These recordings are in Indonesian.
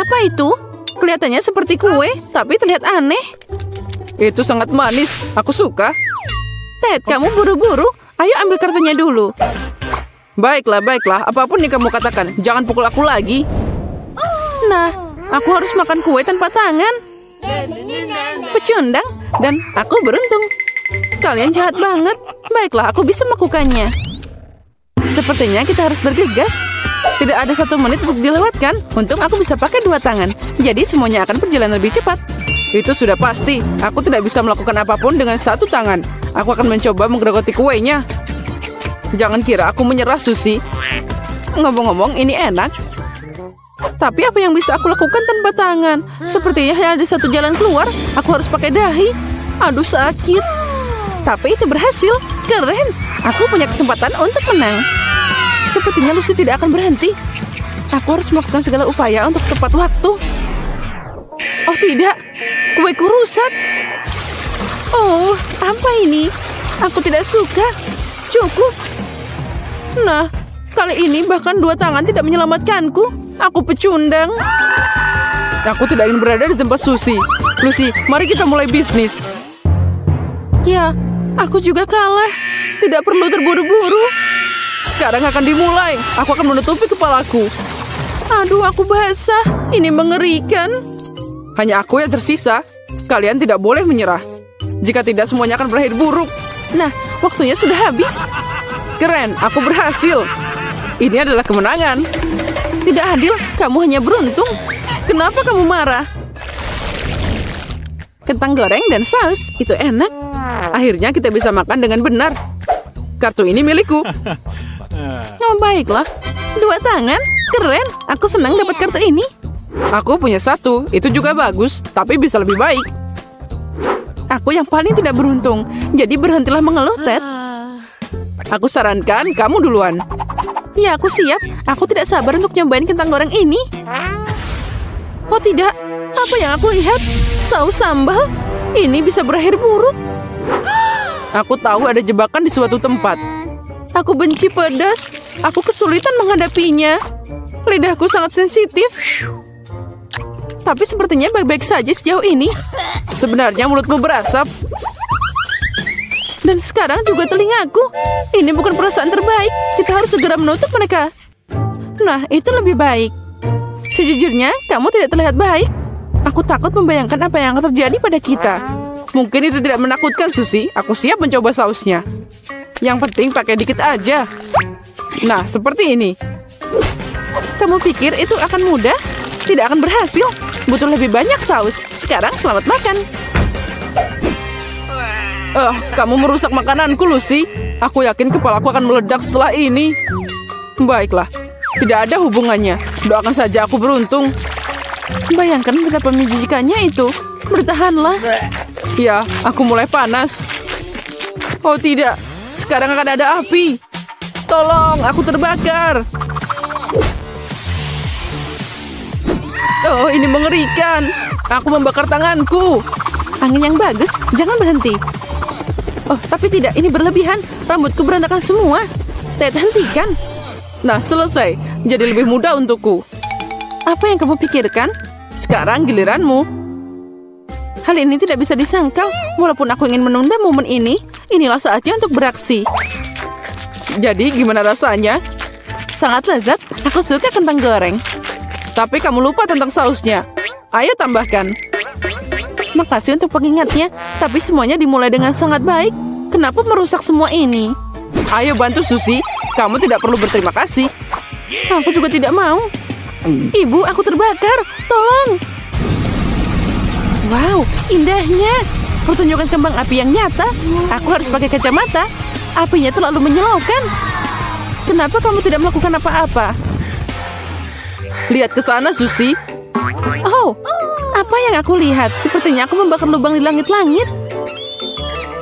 Apa itu? Kelihatannya seperti kue, tapi terlihat aneh. Itu sangat manis. Aku suka. Ted, kamu buru-buru. Ayo ambil kartunya dulu. Baiklah, baiklah. Apa pun yang kamu katakan, jangan pukul aku lagi. Nah, aku harus makan kue tanpa tangan. Pecundang, dan aku beruntung. Kalian jahat banget. Baiklah, aku bisa melakukannya. Sepertinya kita harus bergegas. Tidak ada satu menit untuk dilewatkan. Untung aku bisa pakai dua tangan. Jadi semuanya akan berjalan lebih cepat. Itu sudah pasti. Aku tidak bisa melakukan apa pun dengan satu tangan. Aku akan mencoba menggerogoti kuenya. Jangan kira aku menyerah, Susi. Ngomong-ngomong, ini enak. Tapi apa yang bisa aku lakukan tanpa tangan? Sepertinya hanya ada satu jalan keluar. Aku harus pakai dahi. Aduh, sakit. Tapi itu berhasil. Keren. Aku punya kesempatan untuk menang. Sepertinya Lucy tidak akan berhenti. Aku harus melakukan segala upaya untuk tepat waktu. Oh tidak, kueku rusak. Oh, apa ini? Aku tidak suka. Cukup. Nah, kali ini bahkan dua tangan tidak menyelamatkanku. Aku pecundang. Aku tidak ingin berada di tempat Susi. Lucy, mari kita mulai bisnis. Ya, aku juga kalah. Tidak perlu terburu-buru. Sekarang akan dimulai. Aku akan menutupi kepalaku. Aduh, aku basah. Ini mengerikan. Hanya aku yang tersisa. Kalian tidak boleh menyerah. Jika tidak, semuanya akan berakhir buruk. Nah, waktunya sudah habis. Keren, aku berhasil. Ini adalah kemenangan. Tidak adil, kamu hanya beruntung. Kenapa kamu marah? Kentang goreng dan saus, itu enak. Akhirnya kita bisa makan dengan benar. Kartu ini milikku. Oh, baiklah. Dua tangan, keren. Aku senang dapat kartu ini. Aku punya satu, itu juga bagus, tapi bisa lebih baik. Aku yang paling tidak beruntung, jadi berhentilah mengeluh, Ted. Aku sarankan kamu duluan. Ya, aku siap. Aku tidak sabar untuk nyobain kentang goreng ini. Oh tidak, apa yang aku lihat? Saus sambal? Ini bisa berakhir buruk. Aku tahu ada jebakan di suatu tempat. Aku benci pedas. Aku kesulitan menghadapinya. Lidahku sangat sensitif. Tapi sepertinya baik-baik saja sejauh ini. Sebenarnya mulutmu berasap. Dan sekarang juga telingaku. Ini bukan perasaan terbaik. Kita harus segera menutup mereka. Nah, itu lebih baik. Sejujurnya, kamu tidak terlihat baik. Aku takut membayangkan apa yang akan terjadi pada kita. Mungkin itu tidak menakutkan, Susi. Aku siap mencoba sausnya. Yang penting pakai dikit aja. Nah, seperti ini. Kamu pikir itu akan mudah? Tidak akan berhasil. Butuh lebih banyak saus. Sekarang selamat makan. Eh, kamu merusak makananku, Lucy. Aku yakin kepalaku akan meledak setelah ini. Baiklah, tidak ada hubungannya. Doakan saja aku beruntung. Bayangkan betapa menjijikannya itu. Bertahanlah. Ya, aku mulai panas. Oh tidak, sekarang akan ada api. Tolong, aku terbakar. Oh, ini mengerikan. Aku membakar tanganku. Angin yang bagus, jangan berhenti. Oh, tapi tidak, ini berlebihan. Rambutku berantakan semua. Ted, hentikan. Nah, selesai. Jadi lebih mudah untukku. Apa yang kamu pikirkan? Sekarang giliranmu. Hal ini tidak bisa disangkal. Walaupun aku ingin menunda momen ini, inilah saatnya untuk beraksi. Jadi gimana rasanya? Sangat lezat. Aku suka kentang goreng. Tapi kamu lupa tentang sausnya. Ayo tambahkan. Makasih untuk pengingatnya. Tapi semuanya dimulai dengan sangat baik. Kenapa merusak semua ini? Ayo bantu Susi. Kamu tidak perlu berterima kasih. Aku juga tidak mau. Ibu, aku terbakar. Tolong. Wow, indahnya. Pertunjukan kembang api yang nyata. Aku harus pakai kacamata. Apinya terlalu menyilaukan. Kenapa kamu tidak melakukan apa-apa? Lihat ke sana, Susi. Oh, apa yang aku lihat? Sepertinya aku membakar lubang di langit-langit.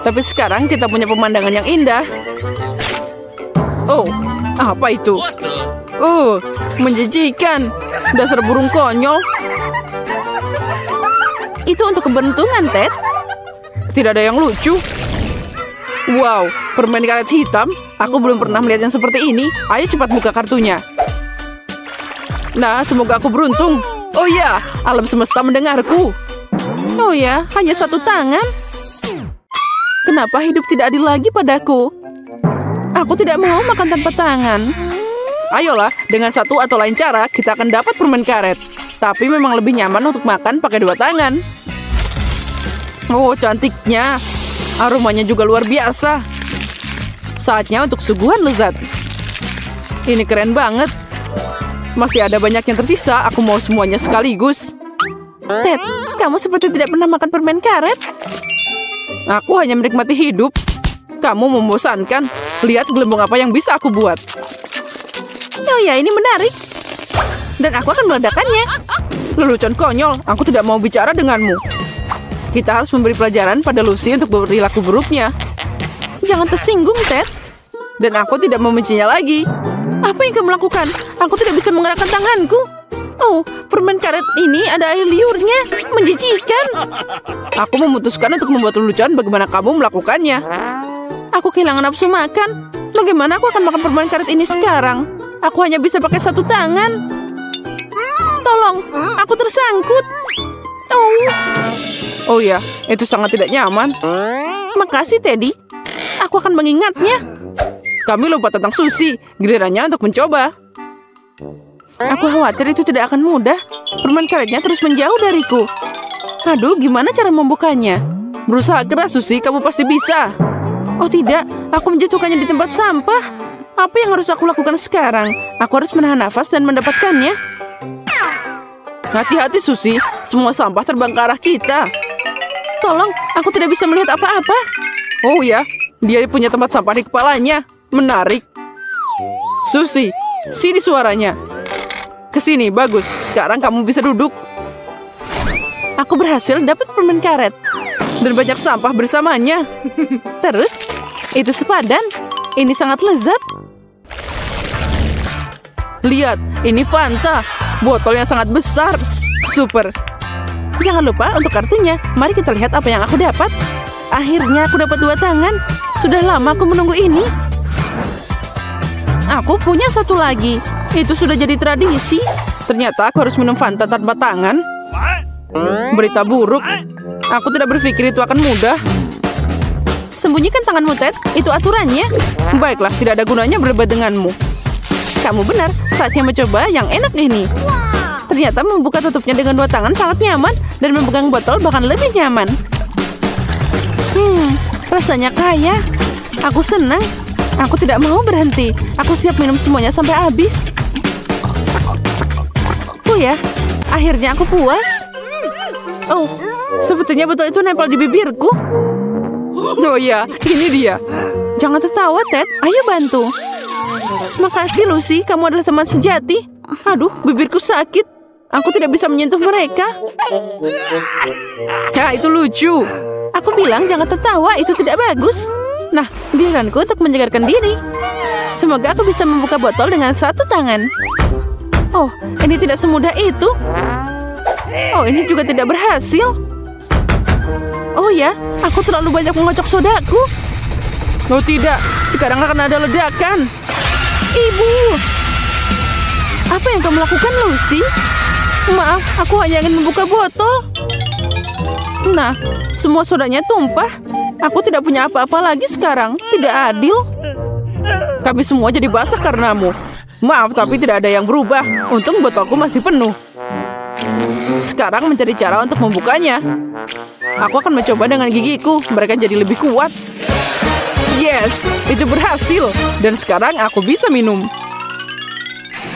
Tapi sekarang kita punya pemandangan yang indah. Oh, apa itu? Oh, menjijikan. Dasar burung konyol. Itu untuk keberuntungan, Ted. Tidak ada yang lucu. Wow, permen karet hitam. Aku belum pernah melihat yang seperti ini. Ayo cepat buka kartunya. Nah, semoga aku beruntung. Oh ya, alam semesta mendengarku. Oh ya, hanya satu tangan. Kenapa hidup tidak adil lagi padaku? Aku tidak mau makan tanpa tangan. Ayolah, dengan satu atau lain cara kita akan dapat permen karet. Tapi memang lebih nyaman untuk makan pakai dua tangan. Oh, cantiknya. Aromanya juga luar biasa. Saatnya untuk suguhan lezat. Ini keren banget. Masih ada banyak yang tersisa, aku mau semuanya sekaligus. Ted, kamu seperti tidak pernah makan permen karet. Aku hanya menikmati hidup. Kamu membosankan. Lihat gelembung apa yang bisa aku buat. Oh ya, ini menarik. Dan aku akan meledakannya. Lelucon konyol, aku tidak mau bicara denganmu. Kita harus memberi pelajaran pada Lucy untuk perilaku buruknya. Jangan tersinggung, Ted. Dan aku tidak membencinya lagi. Apa yang kamu lakukan? Aku tidak bisa menggerakkan tanganku. Oh, permen karet ini ada air liurnya. Menjijikan. Aku memutuskan untuk membuat lelucon bagaimana kamu melakukannya. Aku kehilangan nafsu makan. Bagaimana aku akan makan permen karet ini sekarang? Aku hanya bisa pakai satu tangan. Tolong, aku tersangkut. Oh. Oh ya, itu sangat tidak nyaman. Makasih, Teddy. Aku akan mengingatnya. Kami lupa tentang Susi. Gilirannya untuk mencoba. Aku khawatir itu tidak akan mudah. Permen karetnya terus menjauh dariku. Aduh, gimana cara membukanya? Berusaha keras, Susi. Kamu pasti bisa. Oh tidak, aku menjatuhkannya di tempat sampah. Apa yang harus aku lakukan sekarang? Aku harus menahan nafas dan mendapatkannya. Hati-hati, Susi. Semua sampah terbang ke arah kita. Tolong, aku tidak bisa melihat apa-apa. Oh ya, dia punya tempat sampah di kepalanya. Menarik. Susi, sini suaranya. Ke sini, bagus. Sekarang kamu bisa duduk. Aku berhasil dapat permen karet. Dan banyak sampah bersamanya. Terus, itu sepadan. Ini sangat lezat. Lihat, ini Fanta. Botol yang sangat besar. Super. Jangan lupa untuk kartunya. Mari kita lihat apa yang aku dapat. Akhirnya aku dapat dua tangan. Sudah lama aku menunggu ini. Aku punya satu lagi. Itu sudah jadi tradisi. Ternyata aku harus minum Fanta tanpa tangan. Berita buruk. Aku tidak berpikir itu akan mudah. Sembunyikan tanganmu, Ted. Itu aturannya. Baiklah, tidak ada gunanya berdebat denganmu. Kamu benar. Saatnya mencoba yang enak ini. Ternyata membuka tutupnya dengan dua tangan sangat nyaman. Dan memegang botol bahkan lebih nyaman. Hmm, rasanya kaya. Aku senang. Aku tidak mau berhenti. Aku siap minum semuanya sampai habis. Oh ya, akhirnya aku puas. Oh, sepertinya betul itu nempel di bibirku. Oh ya, ini dia. Jangan tertawa, Ted. Ayo bantu. Makasih, Lucy. Kamu adalah teman sejati. Aduh, bibirku sakit. Aku tidak bisa menyentuh mereka. Ya, itu lucu. Aku bilang jangan tertawa, itu tidak bagus. Nah, giliranku untuk menjagarkan diri. Semoga aku bisa membuka botol dengan satu tangan. Oh, ini tidak semudah itu. Oh, ini juga tidak berhasil. Oh ya, aku terlalu banyak mengocok sodaku. Oh tidak, sekarang akan ada ledakan. Ibu, apa yang kamu lakukan, Lucy? Maaf, aku hanya ingin membuka botol. Nah, semua sodanya tumpah. Aku tidak punya apa-apa lagi sekarang. Tidak adil. Kami semua jadi basah karenamu. Maaf, tapi tidak ada yang berubah. Untung botolku masih penuh. Sekarang mencari cara untuk membukanya. Aku akan mencoba dengan gigiku. Mereka jadi lebih kuat. Yes, itu berhasil. Dan sekarang aku bisa minum.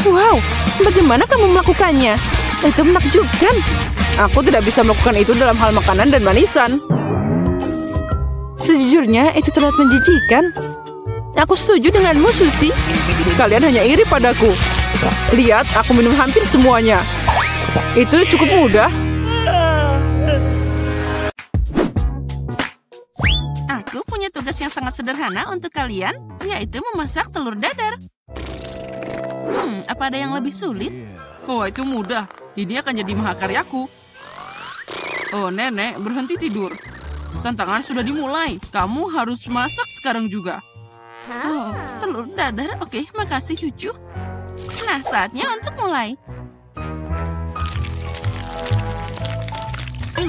Wow, bagaimana kamu melakukannya? Itu menakjubkan. Aku tidak bisa melakukan itu dalam hal makanan dan manisan. Sejujurnya, itu terlihat menjijikan. Aku setuju denganmu, Susi. Kalian hanya iri padaku. Lihat, aku minum hampir semuanya. Itu cukup mudah. Tugas yang sangat sederhana untuk kalian, yaitu memasak telur dadar. Hmm, apa ada yang lebih sulit? Oh, itu mudah. Ini akan jadi mahakaryaku. Oh, nenek, berhenti tidur. Tantangan sudah dimulai. Kamu harus masak sekarang juga. Oh, telur dadar. Oke, makasih cucu. Nah, saatnya untuk mulai.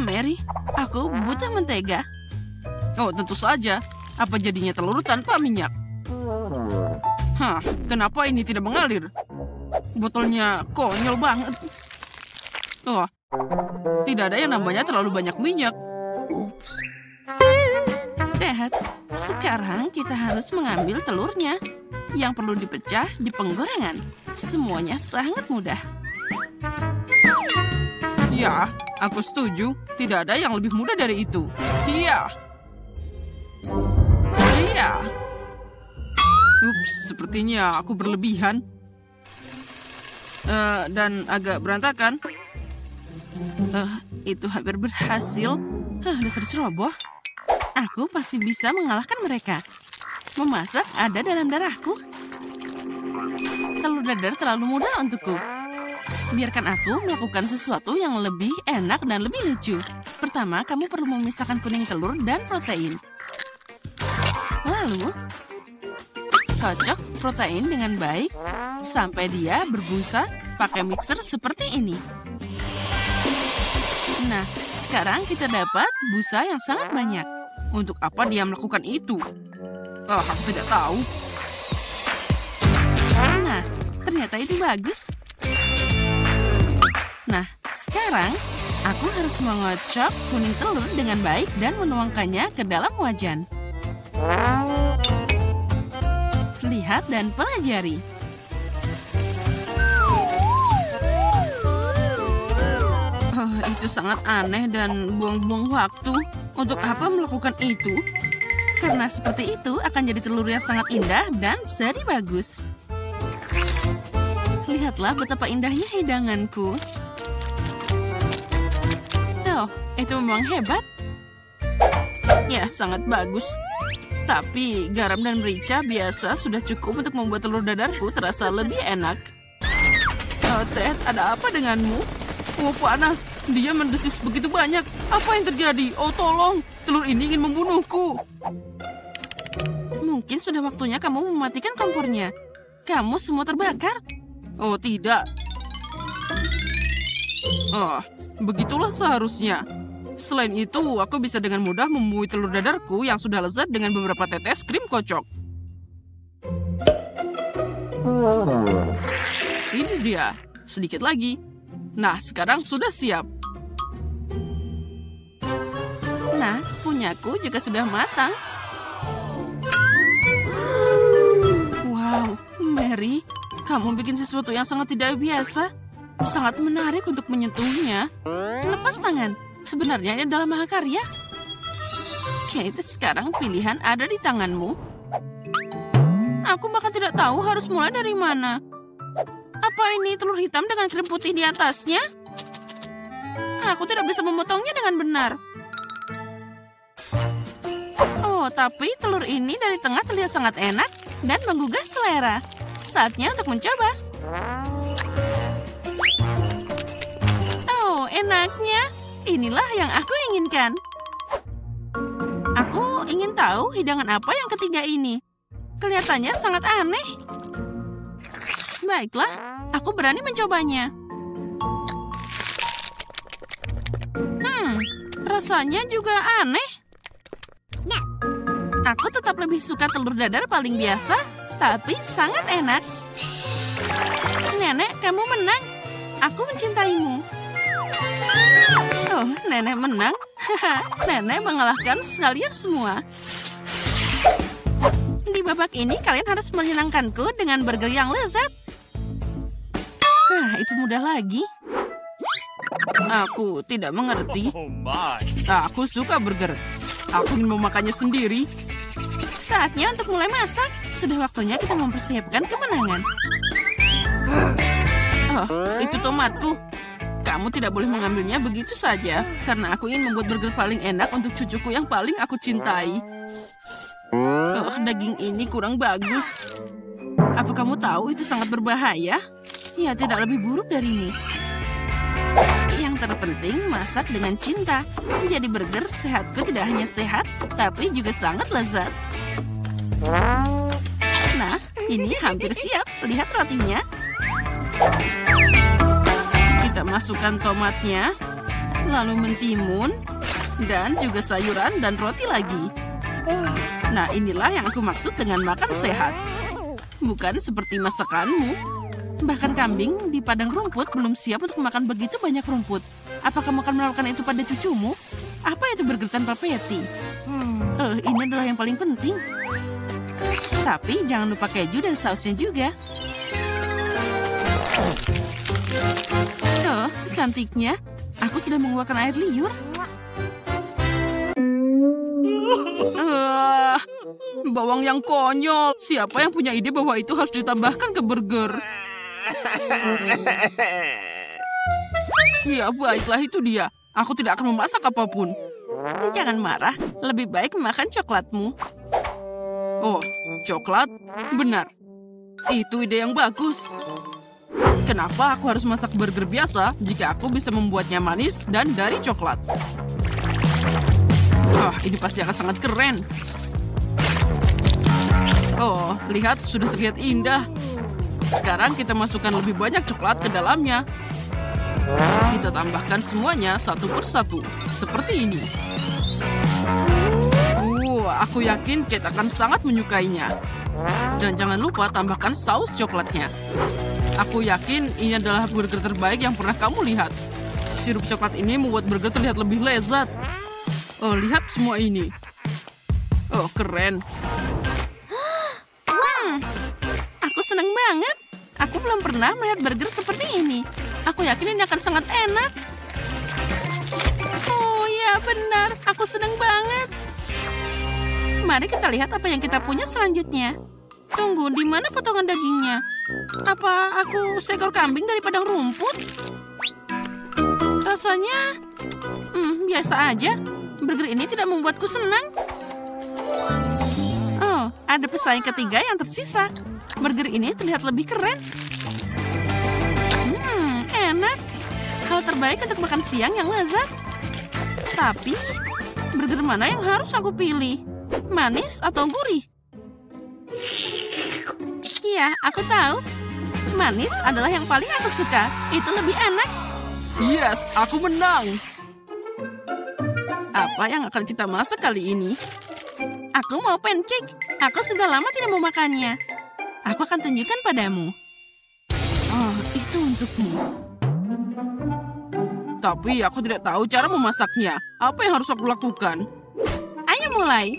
Mary, aku butuh mentega. Oh, tentu saja. Apa jadinya telur tanpa minyak? Hah, kenapa ini tidak mengalir? Botolnya konyol banget. Oh, tidak ada yang namanya terlalu banyak minyak. Dad, sekarang kita harus mengambil telurnya. Yang perlu dipecah di penggorengan. Semuanya sangat mudah. Ya, aku setuju. Tidak ada yang lebih mudah dari itu. Iya. Iya. Ups, sepertinya aku berlebihan. Eh, dan agak berantakan. Eh, itu hampir berhasil. Hah, dasar ceroboh. Aku pasti bisa mengalahkan mereka. Memasak ada dalam darahku. Telur dadar terlalu mudah untukku. Biarkan aku melakukan sesuatu yang lebih enak dan lebih lucu. Pertama, kamu perlu memisahkan kuning telur dan protein. Lalu, kocok protein dengan baik sampai dia berbusa pakai mixer seperti ini. Nah, sekarang kita dapat busa yang sangat banyak. Untuk apa dia melakukan itu? Oh, aku tidak tahu. Nah, ternyata itu bagus. Nah, sekarang aku harus mengocok kuning telur dengan baik dan menuangkannya ke dalam wajan. Lihat dan pelajari. Oh, itu sangat aneh dan buang-buang waktu. Untuk apa melakukan itu? Karena seperti itu akan jadi telur yang sangat indah dan jadi bagus. Lihatlah betapa indahnya hidanganku. Oh, itu memang hebat. Ya, sangat bagus. Tapi garam dan merica biasa sudah cukup untuk membuat telur dadarku terasa lebih enak. Oh, Ted, ada apa denganmu? Oh, panas. Dia mendesis begitu banyak. Apa yang terjadi? Oh, tolong. Telur ini ingin membunuhku. Mungkin sudah waktunya kamu mematikan kompornya. Kamu semua terbakar. Oh, tidak. Oh, begitulah seharusnya. Selain itu, aku bisa dengan mudah membuih telur dadarku yang sudah lezat dengan beberapa tetes krim kocok. Ini dia. Sedikit lagi. Nah, sekarang sudah siap. Nah, punyaku juga sudah matang. Wow, Mary, kamu bikin sesuatu yang sangat tidak biasa. Sangat menarik untuk menyentuhnya. Lepas tangan. Sebenarnya ini adalah mahakarya. Kate, sekarang pilihan ada di tanganmu. Aku bahkan tidak tahu harus mulai dari mana. Apa ini telur hitam dengan krim putih di atasnya? Aku tidak bisa memotongnya dengan benar. Oh, tapi telur ini dari tengah terlihat sangat enak dan menggugah selera. Saatnya untuk mencoba. Oh, enaknya. Inilah yang aku inginkan. Aku ingin tahu hidangan apa yang ketiga ini. Kelihatannya sangat aneh. Baiklah, aku berani mencobanya. Hmm, rasanya juga aneh. Aku tetap lebih suka telur dadar paling biasa, tapi sangat enak. Nenek, kamu menang. Aku mencintaimu. Oh, nenek menang. nenek mengalahkan sekalian semua. Di babak ini kalian harus menyenangkanku dengan burger yang lezat. Hah, itu mudah lagi. Aku tidak mengerti. Aku suka burger. Aku ingin memakannya sendiri. Saatnya untuk mulai masak. Sudah waktunya kita mempersiapkan kemenangan. Oh, itu tomatku. Kamu tidak boleh mengambilnya begitu saja, karena aku ingin membuat burger paling enak untuk cucuku yang paling aku cintai. Oh, daging ini kurang bagus. Apa kamu tahu itu sangat berbahaya? Ya, tidak lebih buruk darimu. Yang terpenting, masak dengan cinta. Menjadi burger, sehatku tidak hanya sehat, tapi juga sangat lezat. Nah, ini hampir siap. Lihat rotinya. Masukkan tomatnya. lalu mentimun, dan juga sayuran dan roti lagi. Nah, inilah yang aku maksud dengan makan sehat. Bukan seperti masakanmu. Bahkan kambing di padang rumput belum siap untuk makan begitu banyak rumput. Apakah kamu akan melakukan itu pada cucumu? Apa itu burger tanpa patty? Eh, ini adalah yang paling penting. Tapi jangan lupa keju dan sausnya juga. Cantiknya. Aku sudah mengeluarkan air liur. Eh, bawang yang konyol. Siapa yang punya ide bahwa itu harus ditambahkan ke burger? Ya, baiklah itu dia. Aku tidak akan memasak apa pun. Jangan marah. Lebih baik makan coklatmu. Oh, coklat? Benar. Itu ide yang bagus. Kenapa aku harus masak burger biasa jika aku bisa membuatnya manis dan dari coklat? Wah, ini pasti akan sangat keren. Oh, lihat sudah terlihat indah. Sekarang kita masukkan lebih banyak coklat ke dalamnya. Kita tambahkan semuanya satu persatu, seperti ini. Wah, aku yakin Kate akan sangat menyukainya. Dan jangan lupa tambahkan saus coklatnya. Aku yakin ini adalah burger terbaik yang pernah kamu lihat. Sirup coklat ini membuat burger terlihat lebih lezat. Oh, lihat semua ini. Oh, keren. Hmm, aku senang banget. Aku belum pernah melihat burger seperti ini. Aku yakin ini akan sangat enak. Oh ya, benar. Aku senang banget. Mari kita lihat apa yang kita punya selanjutnya. Tunggu, di mana potongan dagingnya? Apa aku seekor kambing dari padang rumput? Rasanya, hmm, biasa aja. Burger ini tidak membuatku senang. Oh, ada pesaing ketiga yang tersisa. Burger ini terlihat lebih keren. Hmm, enak. Hal terbaik untuk makan siang yang lezat. Tapi, burger mana yang harus aku pilih? Manis atau gurih? Iya, aku tahu. Manis adalah yang paling aku suka. Itu lebih enak. Yes, aku menang. Apa yang akan kita masak kali ini? Aku mau pancake. Aku sudah lama tidak mau makannya. Aku akan tunjukkan padamu. Oh, itu untukmu. Tapi aku tidak tahu cara memasaknya. Apa yang harus aku lakukan? Ayo mulai.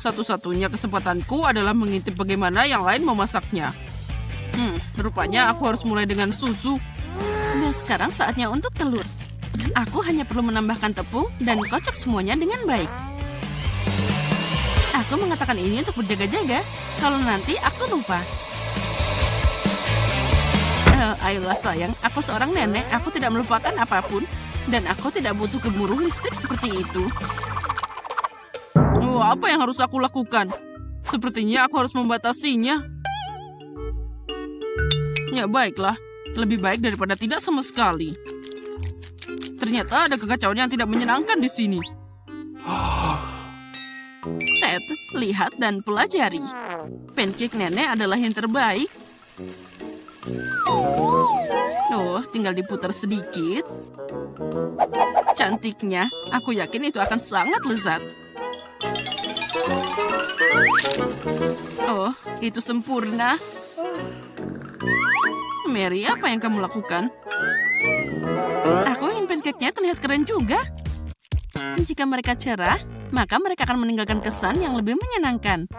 Satu-satunya kesempatanku adalah mengintip bagaimana yang lain memasaknya. Hmm, rupanya aku harus mulai dengan susu. Dan sekarang saatnya untuk telur. Aku hanya perlu menambahkan tepung dan kocok semuanya dengan baik. Aku mengatakan ini untuk berjaga-jaga. Kalau nanti aku lupa. Eh, ayolah sayang, aku seorang nenek, aku tidak melupakan apa pun. Dan aku tidak butuh gemuruh listrik seperti itu. Oh, apa yang harus aku lakukan? Sepertinya aku harus membatasinya. Ya baiklah, lebih baik daripada tidak sama sekali. Ternyata ada kekacauan yang tidak menyenangkan di sini. Ted, lihat dan pelajari. Pancake nenek adalah yang terbaik. Oh, tinggal diputar sedikit. Cantiknya, aku yakin itu akan sangat lezat. Oh, itu sempurna. Mary, apa yang kamu lakukan? Aku ingin pancake-nya terlihat keren juga. Jika mereka cerah, maka mereka akan meninggalkan kesan yang lebih menyenangkan.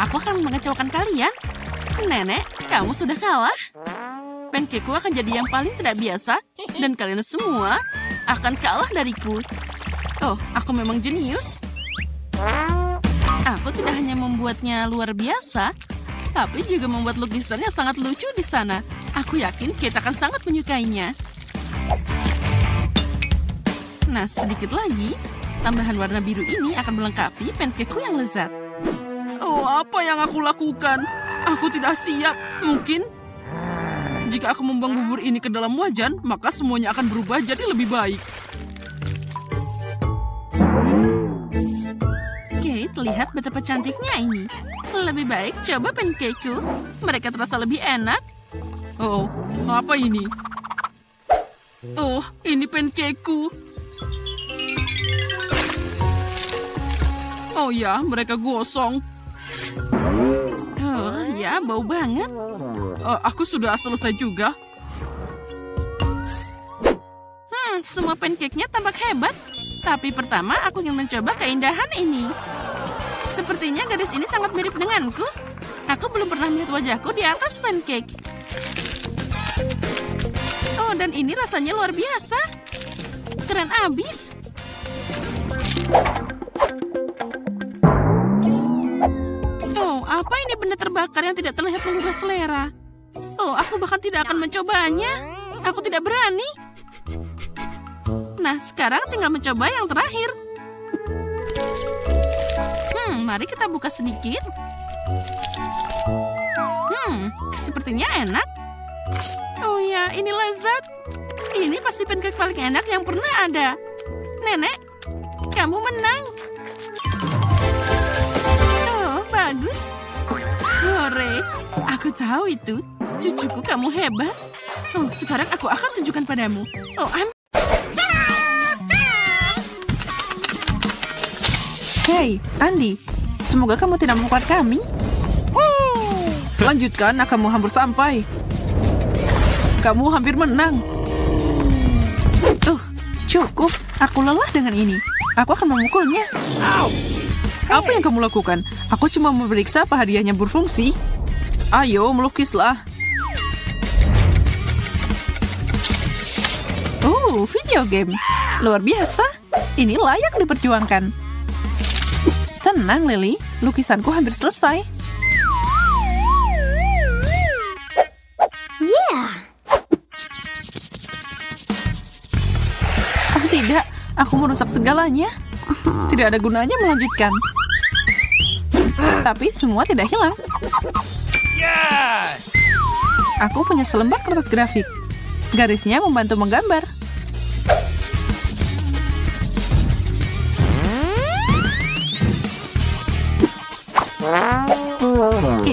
Aku akan mengecewakan kalian. Nenek, kamu sudah kalah. Pancakeku akan jadi yang paling tidak biasa, dan kalian semua akan kalah dariku. Oh, aku memang jenius. Aku tidak hanya membuatnya luar biasa, tapi juga membuat lukisan yang sangat lucu di sana. Aku yakin kita akan sangat menyukainya. Nah, sedikit lagi, tambahan warna biru ini akan melengkapi pancakeku yang lezat. Oh, apa yang aku lakukan? Aku tidak siap. Mungkin jika aku membuang bubur ini ke dalam wajan, maka semuanya akan berubah jadi lebih baik. Lihat betapa cantiknya ini. Lebih baik coba pancakeku. Mereka terasa lebih enak. Oh, apa ini? Oh, ini pancakeku. Oh ya, mereka gosong. Oh, ya, bau banget. Uh, aku sudah selesai juga. Hmm, semua pancake-nya tampak hebat. Tapi pertama aku ingin mencoba keindahan ini. Sepertinya gadis ini sangat mirip denganku. Aku belum pernah melihat wajahku di atas pancake. Oh, dan ini rasanya luar biasa. Keren abis. Oh, apa ini benda terbakar yang tidak terlihat menggugah selera? Oh, aku bahkan tidak akan mencobanya. Aku tidak berani. Nah, sekarang tinggal mencoba yang terakhir. Mari kita buka sedikit. Hmm, sepertinya enak. Oh ya, ini lezat. Ini pasti pancake paling enak yang pernah ada. Nenek, kamu menang. Oh, bagus. Hore, aku tahu itu. Cucuku, kamu hebat. Oh, sekarang aku akan tunjukkan padamu. Oh, am Hei, Andi. Semoga kamu tidak menemukan kami. Lanjutkan, kamu hampir sampai. Kamu hampir menang. Uh, cukup. Aku lelah dengan ini. Aku akan memukulnya. Apa yang kamu lakukan? Aku cuma memeriksa apa hadiahnya berfungsi. Ayo, melukislah. Oh, video game. Luar biasa. Ini layak diperjuangkan. Tenang, Lily. Lukisanku hampir selesai. Oh tidak, aku merusak segalanya. Tidak ada gunanya melanjutkan. Tapi semua tidak hilang. Aku punya selembar kertas grafik. Garisnya membantu menggambar.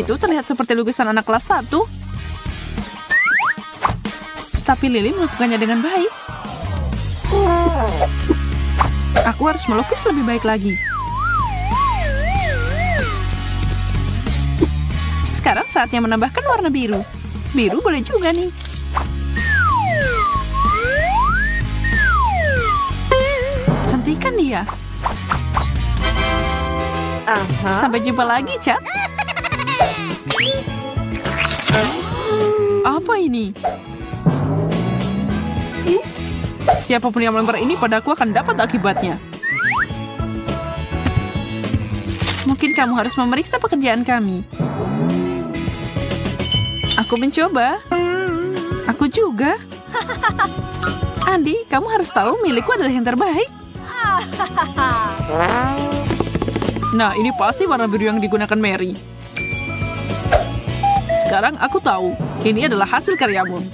Itu terlihat seperti lukisan anak kelas 1. Tapi Lily melakukannya dengan baik. Aku harus melukis lebih baik lagi. Sekarang saatnya menambahkan warna biru. Biru boleh juga nih. Hentikan dia. Sampai jumpa lagi, Chat. Apa ini? Siapa pun yang melempar ini padaku akan dapat akibatnya. Mungkin kamu harus memeriksa pekerjaan kami. Aku mencoba. Aku juga. Andi, kamu harus tahu milikku adalah yang terbaik. Nah, ini pasti warna biru yang digunakan Mary. Sekarang aku tahu, ini adalah hasil karyamu.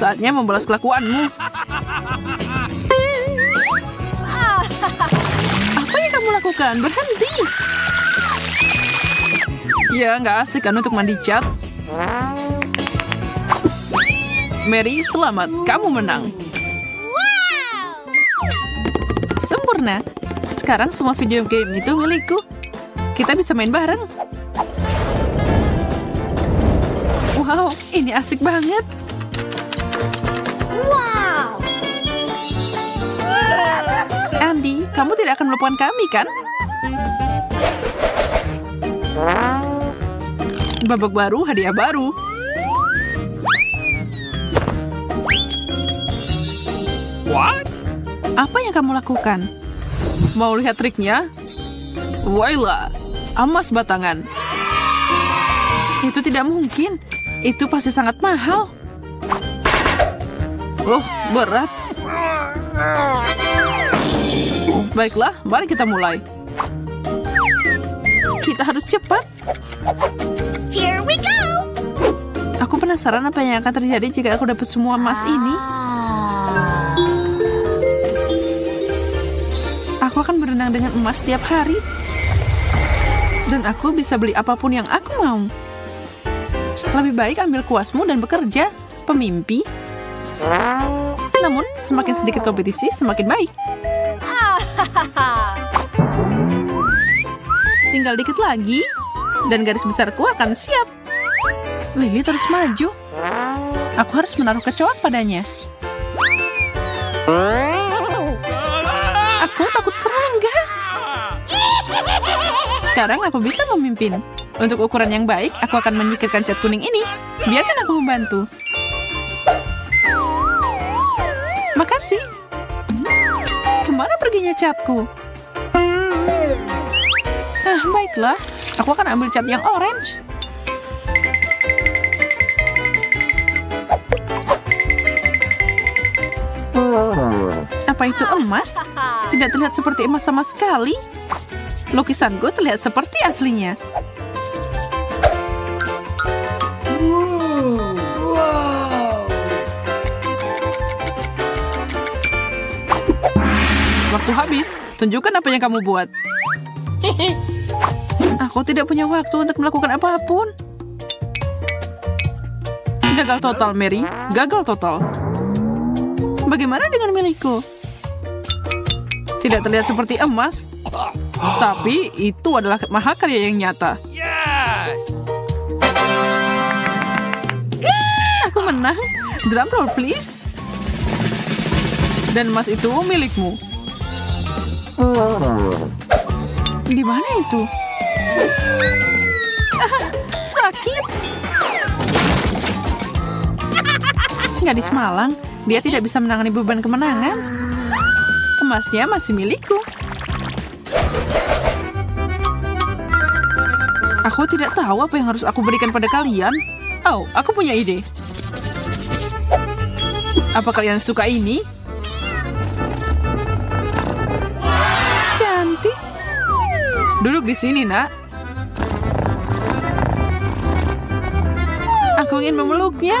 Saatnya membalas kelakuanmu. Apa yang kamu lakukan? Berhenti. Ya, nggak asik kan untuk mandi cat. Mary, selamat. Kamu menang. Sempurna. Sekarang semua video game itu milikku. Kita bisa main bareng. Ini asik banget. Andy, kamu tidak akan melupakan kami, kan? Babak baru, hadiah baru. What? Apa yang kamu lakukan? Mau lihat triknya? Waila, emas batangan. Itu tidak mungkin. Itu pasti sangat mahal. Oh, berat. Baiklah, mari kita mulai. Kita harus cepat. Here we go! Aku penasaran apa yang akan terjadi jika aku dapat semua emas ini. Aku akan berenang dengan emas setiap hari. Dan aku bisa beli apa pun yang aku mau. Lebih baik ambil kuasmu dan bekerja, pemimpi. Namun, semakin sedikit kompetisi, semakin baik. Tinggal dikit lagi, dan garis besarku akan siap. Lily terus maju. Aku harus menaruh kecoak padanya. Aku takut serangga. Sekarang aku bisa memimpin. Untuk ukuran yang baik, aku akan menyikirkan cat kuning ini. Biarkan aku membantu. Makasih. Ke mana perginya catku? Ah, baiklah. Aku akan ambil cat yang orange. Apa itu emas? Tidak terlihat seperti emas sama sekali. Lukisanku terlihat seperti aslinya. Tunjukkan apa yang kamu buat. Aku tidak punya waktu untuk melakukan apa pun. Gagal total, Mary. Gagal total. Bagaimana dengan milikku? Tidak terlihat seperti emas, tapi itu adalah mahakarya yang nyata. Aku menang. Drum roll, please. Dan emas itu milikmu. Di mana itu? Ah, sakit. Gadis Malang, dia tidak bisa menangani beban kemenangan. Emasnya masih milikku. Aku tidak tahu apa yang harus aku berikan pada kalian. Oh, aku punya ide. Apa kalian suka ini? Duduk di sini, nak. Aku ingin memeluknya.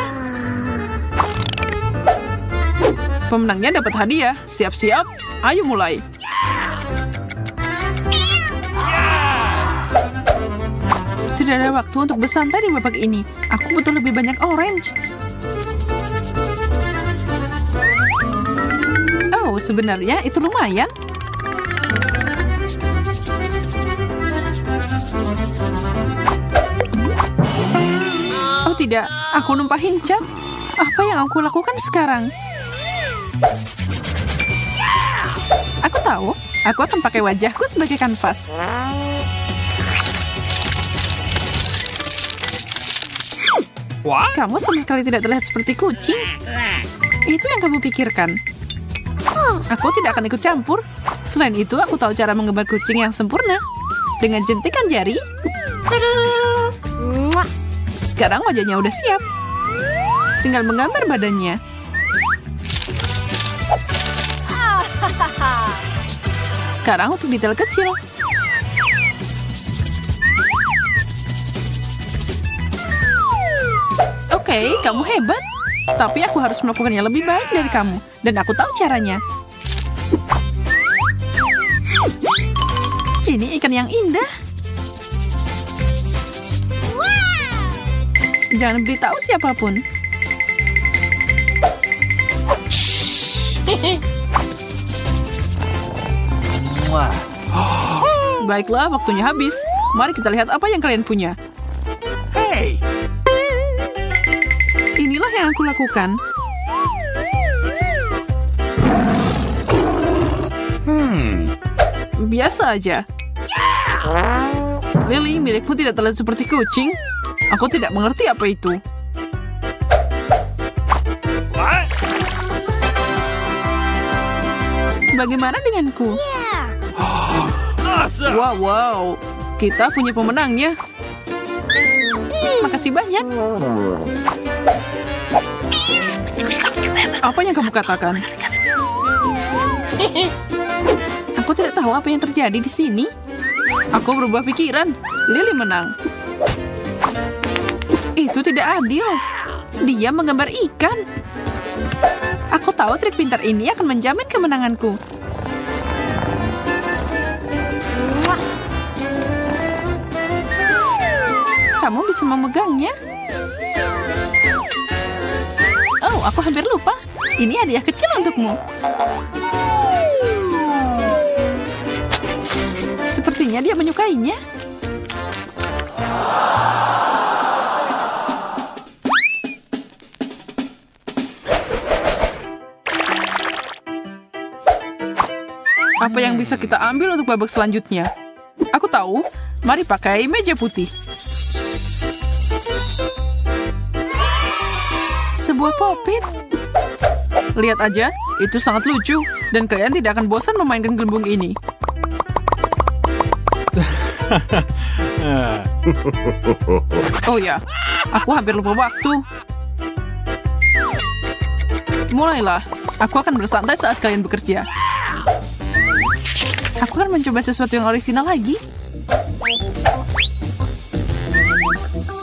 Pemenangnya dapat hadiah. Siap-siap. Ayo mulai. Tidak ada waktu untuk bersantai di babak ini. Aku butuh lebih banyak orange. Oh, sebenarnya itu lumayan. Tidak, aku numpahin cat. Apa yang aku lakukan sekarang? Aku tahu, aku akan pakai wajahku sebagai kanvas. Kamu sama sekali tidak terlihat seperti kucing. Itu yang kamu pikirkan. Aku tidak akan ikut campur. Selain itu, aku tahu cara menggambar kucing yang sempurna. Dengan jentikan jari. Sekarang wajahnya udah siap. Tinggal menggambar badannya. Sekarang untuk detail kecil. Oke, kamu hebat. Tapi aku harus melakukannya lebih baik dari kamu. Dan aku tahu caranya. Ini ikan yang indah. Jangan beritahu siapa pun. Baiklah, waktunya habis. Mari kita lihat apa yang kalian punya. Hey! Inilah yang aku lakukan. Hmm. Biasa aja. Lily, milikmu tidak terlihat seperti kucing. Aku tidak mengerti apa itu. Bagaimana denganku? Wow, wow. Kita punya pemenangnya. Makasih banyak. Apa yang kamu katakan? Aku tidak tahu apa yang terjadi di sini. Aku berubah pikiran. Lily menang. Itu tidak adil. Dia menggambar ikan. Aku tahu trik pintar ini akan menjamin kemenanganku. Kamu bisa memegangnya. Oh, aku hampir lupa. Ini hadiah kecil untukmu. Sepertinya dia menyukainya. Apa yang bisa kita ambil untuk babak selanjutnya? Aku tahu. Mari pakai meja putih. Sebuah popit. Lihat aja, itu sangat lucu. Dan kalian tidak akan bosan memainkan gelembung ini. Oh ya, aku hampir lupa waktu. Mulailah, aku akan bersantai saat kalian bekerja. Aku akan mencoba sesuatu yang orisinal lagi.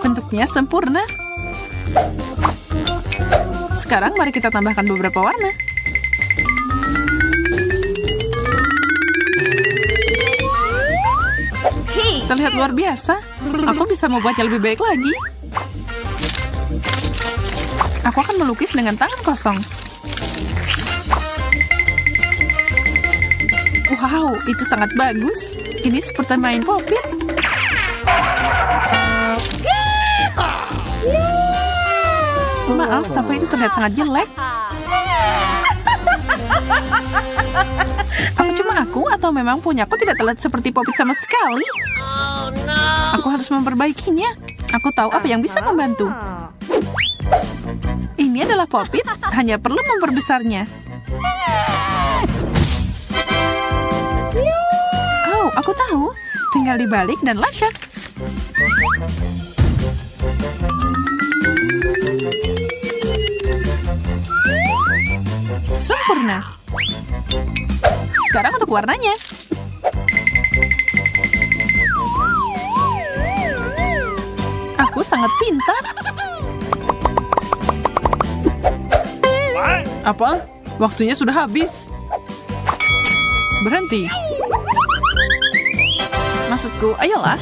Bentuknya sempurna. Sekarang mari kita tambahkan beberapa warna. Terlihat luar biasa. Aku bisa membuatnya lebih baik lagi. Aku akan melukis dengan tangan kosong. Wow, itu sangat bagus. Ini seperti main popit. Maaf, tapi itu terlihat sangat jelek. Apa cuma aku atau memang punyaku tidak terlihat seperti popit sama sekali? Aku harus memperbaikinya. Aku tahu apa yang bisa membantu. Ini adalah popit, hanya perlu memperbesarnya. Tinggal dibalik dan lacak. Sempurna. Sekarang untuk warnanya. Aku sangat pintar. Apa? Waktunya sudah habis. Berhenti. Maksudku, ayolah.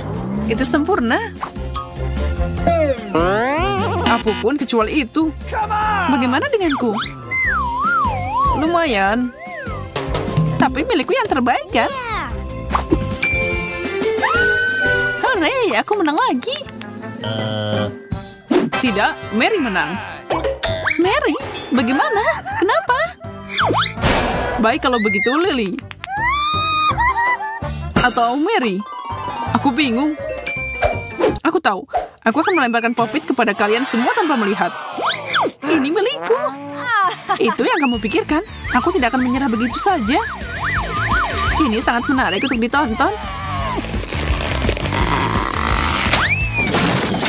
Itu sempurna. Apa pun kecuali itu. Bagaimana denganku? Lumayan. Tapi milikku yang terbaik kan? Hore, aku menang lagi. Tidak, Mary menang. Mary? Bagaimana? Kenapa? Baik kalau begitu, Lily. Atau Mary. Aku bingung. Aku tahu. Aku akan melemparkan popit kepada kalian semua tanpa melihat. Ini milikku. Itu yang kamu pikirkan. Aku tidak akan menyerah begitu saja. Ini sangat menarik untuk ditonton.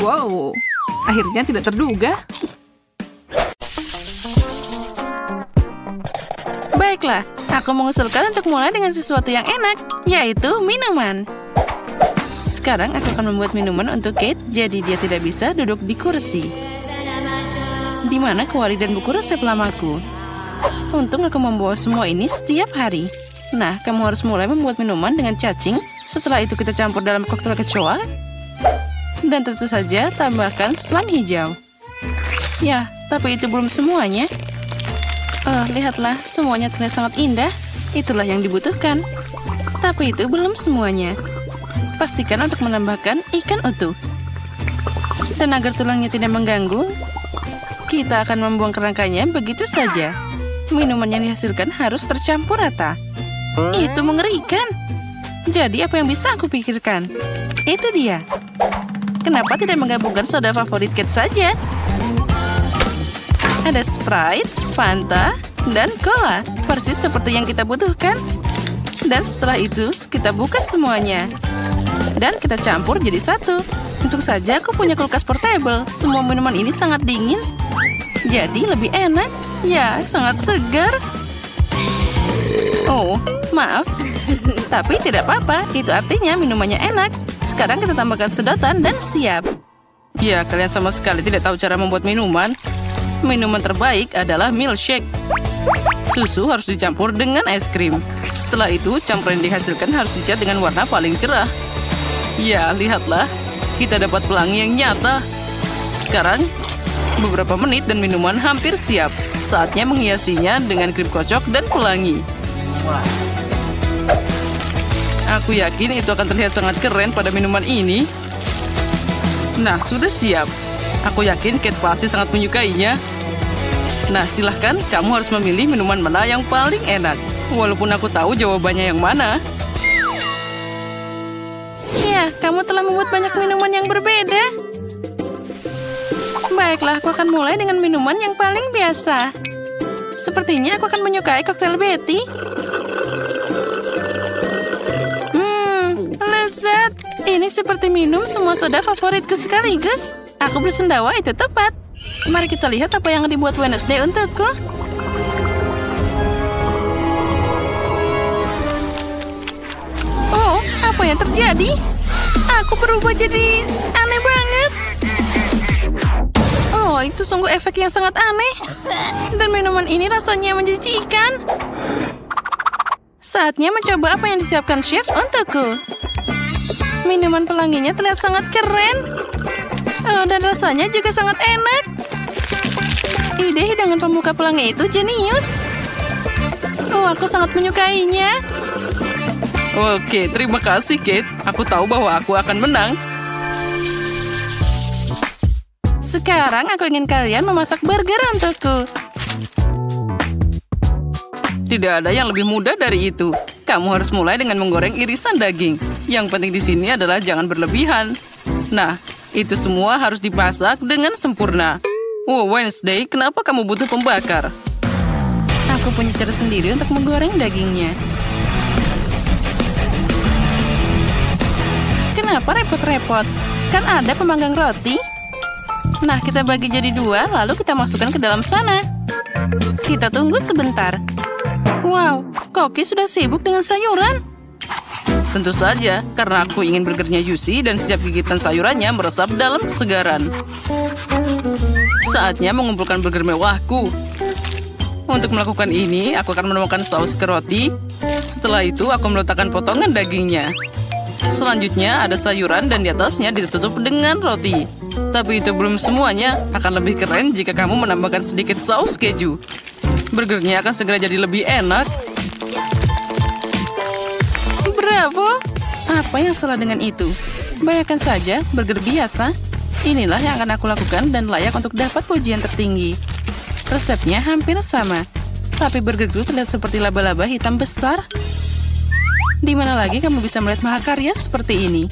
Wow, akhirnya tidak terduga. Baiklah, aku mengusulkan untuk mulai dengan sesuatu yang enak, yaitu minuman. Sekarang aku akan membuat minuman untuk Kate, jadi dia tidak bisa duduk di kursi. Di mana kuali dan buku resep lamaku. Untung aku membawa semua ini setiap hari. Nah, kamu harus mulai membuat minuman dengan cacing. Setelah itu kita campur dalam koktail kecoa. Dan tentu saja tambahkan selam hijau. Ya, tapi itu belum semuanya. Oh, lihatlah, semuanya terlihat sangat indah. Itulah yang dibutuhkan. Tapi itu belum semuanya. Pastikan untuk menambahkan ikan utuh. Dan agar tulangnya tidak mengganggu, kita akan membuang kerangkanya begitu saja. Minuman yang dihasilkan harus tercampur rata. Itu mengerikan. Jadi apa yang bisa aku pikirkan? Itu dia. Kenapa tidak menggabungkan soda favorit Kate saja? Ada Sprite, Fanta, dan Cola. Persis seperti yang kita butuhkan. Dan setelah itu, kita buka semuanya. Dan kita campur jadi satu. Untuk saja aku punya kulkas portable. Semua minuman ini sangat dingin. Jadi lebih enak. Ya, sangat segar. Oh, maaf. Tapi tidak apa-apa. Itu artinya minumannya enak. Sekarang kita tambahkan sedotan dan siap. Ya, kalian sama sekali tidak tahu cara membuat minuman. Minuman terbaik adalah milkshake. Susu harus dicampur dengan es krim. Setelah itu, campuran yang dihasilkan harus dicat dengan warna paling cerah. Ya, lihatlah. Kita dapat pelangi yang nyata. Sekarang, Beberapa menit dan minuman hampir siap. Saatnya menghiasinya dengan krim kocok dan pelangi. Aku yakin itu akan terlihat sangat keren pada minuman ini. Nah, sudah siap. Aku yakin Kate pasti sangat menyukainya. Nah, silahkan kamu harus memilih minuman mana yang paling enak. Walaupun aku tahu jawabannya yang mana. Kamu telah membuat banyak minuman yang berbeda. Baiklah, aku akan mulai dengan minuman yang paling biasa. Sepertinya aku akan menyukai koktail Betty. Hmm, lezat. Ini seperti minum semua soda favoritku sekaligus. Aku bersendawa itu tepat. Mari kita lihat apa yang dibuat Wednesday untukku. Oh, apa yang terjadi? Aku berubah jadi aneh banget. Oh, itu sungguh efek yang sangat aneh. Dan minuman ini rasanya menjijikan. Saatnya mencoba apa yang disiapkan chef untukku. Minuman pelanginya terlihat sangat keren. Oh, dan rasanya juga sangat enak. Ide hidangan pembuka pelangi itu jenius. Oh, aku sangat menyukainya. Oke, terima kasih Kate. Aku tahu bahwa aku akan menang. Sekarang aku ingin kalian memasak burger untukku. Tidak ada yang lebih mudah dari itu. Kamu harus mulai dengan menggoreng irisan daging. Yang penting di sini adalah jangan berlebihan. Nah, itu semua harus dimasak dengan sempurna. Oh, Wednesday, kenapa kamu butuh pembakar? Aku punya cara sendiri untuk menggoreng dagingnya. Kenapa repot-repot? Kan ada pemanggang roti. Nah, kita bagi jadi dua, lalu kita masukkan ke dalam sana. Kita tunggu sebentar. Wow, Koki sudah sibuk dengan sayuran. Tentu saja, karena aku ingin burgernya juicy dan setiap gigitan sayurannya meresap dalam kesegaran. Saatnya mengumpulkan burger mewahku. Untuk melakukan ini, aku akan menemukan saus ke roti. Setelah itu, aku meletakkan potongan dagingnya. Selanjutnya, ada sayuran dan di atasnya ditutup dengan roti. Tapi itu belum semuanya. Akan lebih keren jika kamu menambahkan sedikit saus keju. Burgernya akan segera jadi lebih enak. Bravo! Apa yang salah dengan itu? Bayangkan saja, burger biasa. Inilah yang akan aku lakukan dan layak untuk dapat pujian tertinggi. Resepnya hampir sama. Tapi burgerku terlihat seperti laba-laba hitam besar. Di mana lagi kamu bisa melihat mahakarya seperti ini?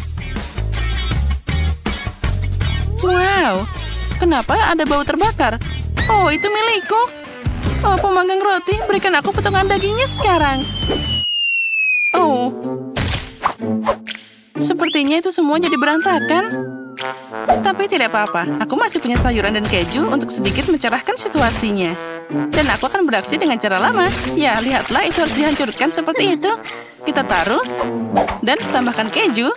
Wow, kenapa ada bau terbakar? Oh, itu milikku. Oh, pemanggang roti, berikan aku potongan dagingnya sekarang. Oh, sepertinya itu semua jadi berantakan. Tapi tidak apa-apa, aku masih punya sayuran dan keju untuk sedikit mencerahkan situasinya. Dan aku akan beraksi dengan cara lama. Ya, lihatlah itu harus dihancurkan seperti itu. Kita taruh dan tambahkan keju.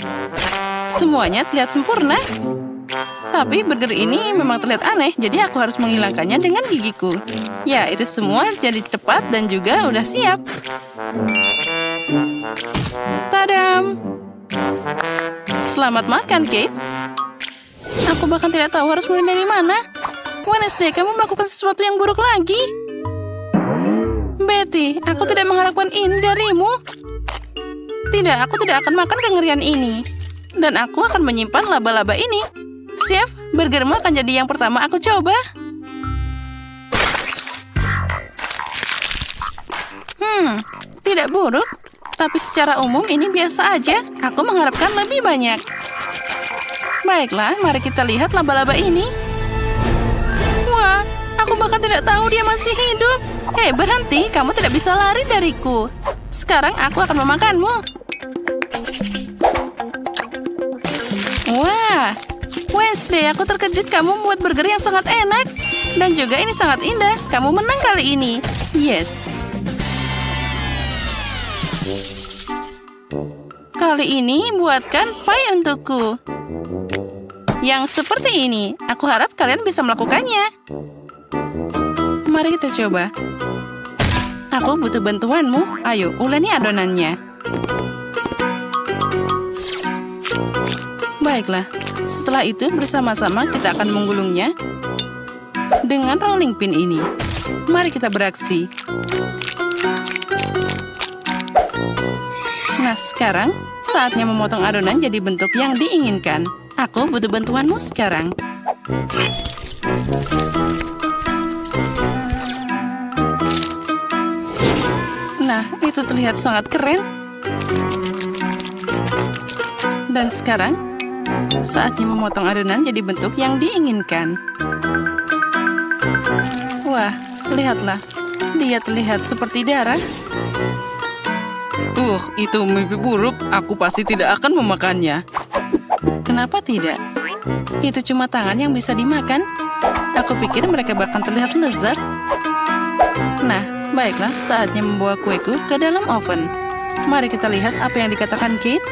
Semuanya terlihat sempurna. Tapi burger ini memang terlihat aneh, jadi aku harus menghilangkannya dengan gigiku. Ya, itu semua jadi cepat dan juga udah siap. Tadam! Selamat makan, Kate. Aku bahkan tidak tahu harus mulai dari mana. Wednesday, kamu melakukan sesuatu yang buruk lagi. Betty, aku tidak mengharapkan ini darimu. Tidak, aku tidak akan makan kengerian ini. Dan aku akan menyimpan laba-laba ini. Chef, burgermu akan jadi yang pertama aku coba. Hmm, tidak buruk. Tapi secara umum ini biasa aja. Aku mengharapkan lebih banyak. Baiklah, mari kita lihat laba-laba ini. Bahkan tidak tahu dia masih hidup. Hei, berhenti. Kamu tidak bisa lari dariku. Sekarang aku akan memakanmu. Wah, Wednesday, aku terkejut kamu membuat burger yang sangat enak. Dan juga ini sangat indah. Kamu menang kali ini. Yes. Kali ini buatkan pie untukku. Yang seperti ini. Aku harap kalian bisa melakukannya. Mari kita coba. Aku butuh bantuanmu. Ayo, uleni adonannya. Baiklah, setelah itu bersama-sama kita akan menggulungnya. dengan rolling pin ini. Mari kita beraksi. Nah, sekarang saatnya memotong adonan jadi bentuk yang diinginkan. Aku butuh bantuanmu sekarang. Itu terlihat sangat keren. Dan sekarang, saatnya memotong adonan jadi bentuk yang diinginkan. Wah, lihatlah. Dia terlihat seperti darah. Uh, itu mimpi buruk. Aku pasti tidak akan memakannya. Kenapa tidak? Itu cuma tangan yang bisa dimakan. Aku pikir mereka bahkan terlihat lezat. Nah, baiklah, saatnya membawa kueku ke dalam oven. Mari kita lihat apa yang dikatakan Kate.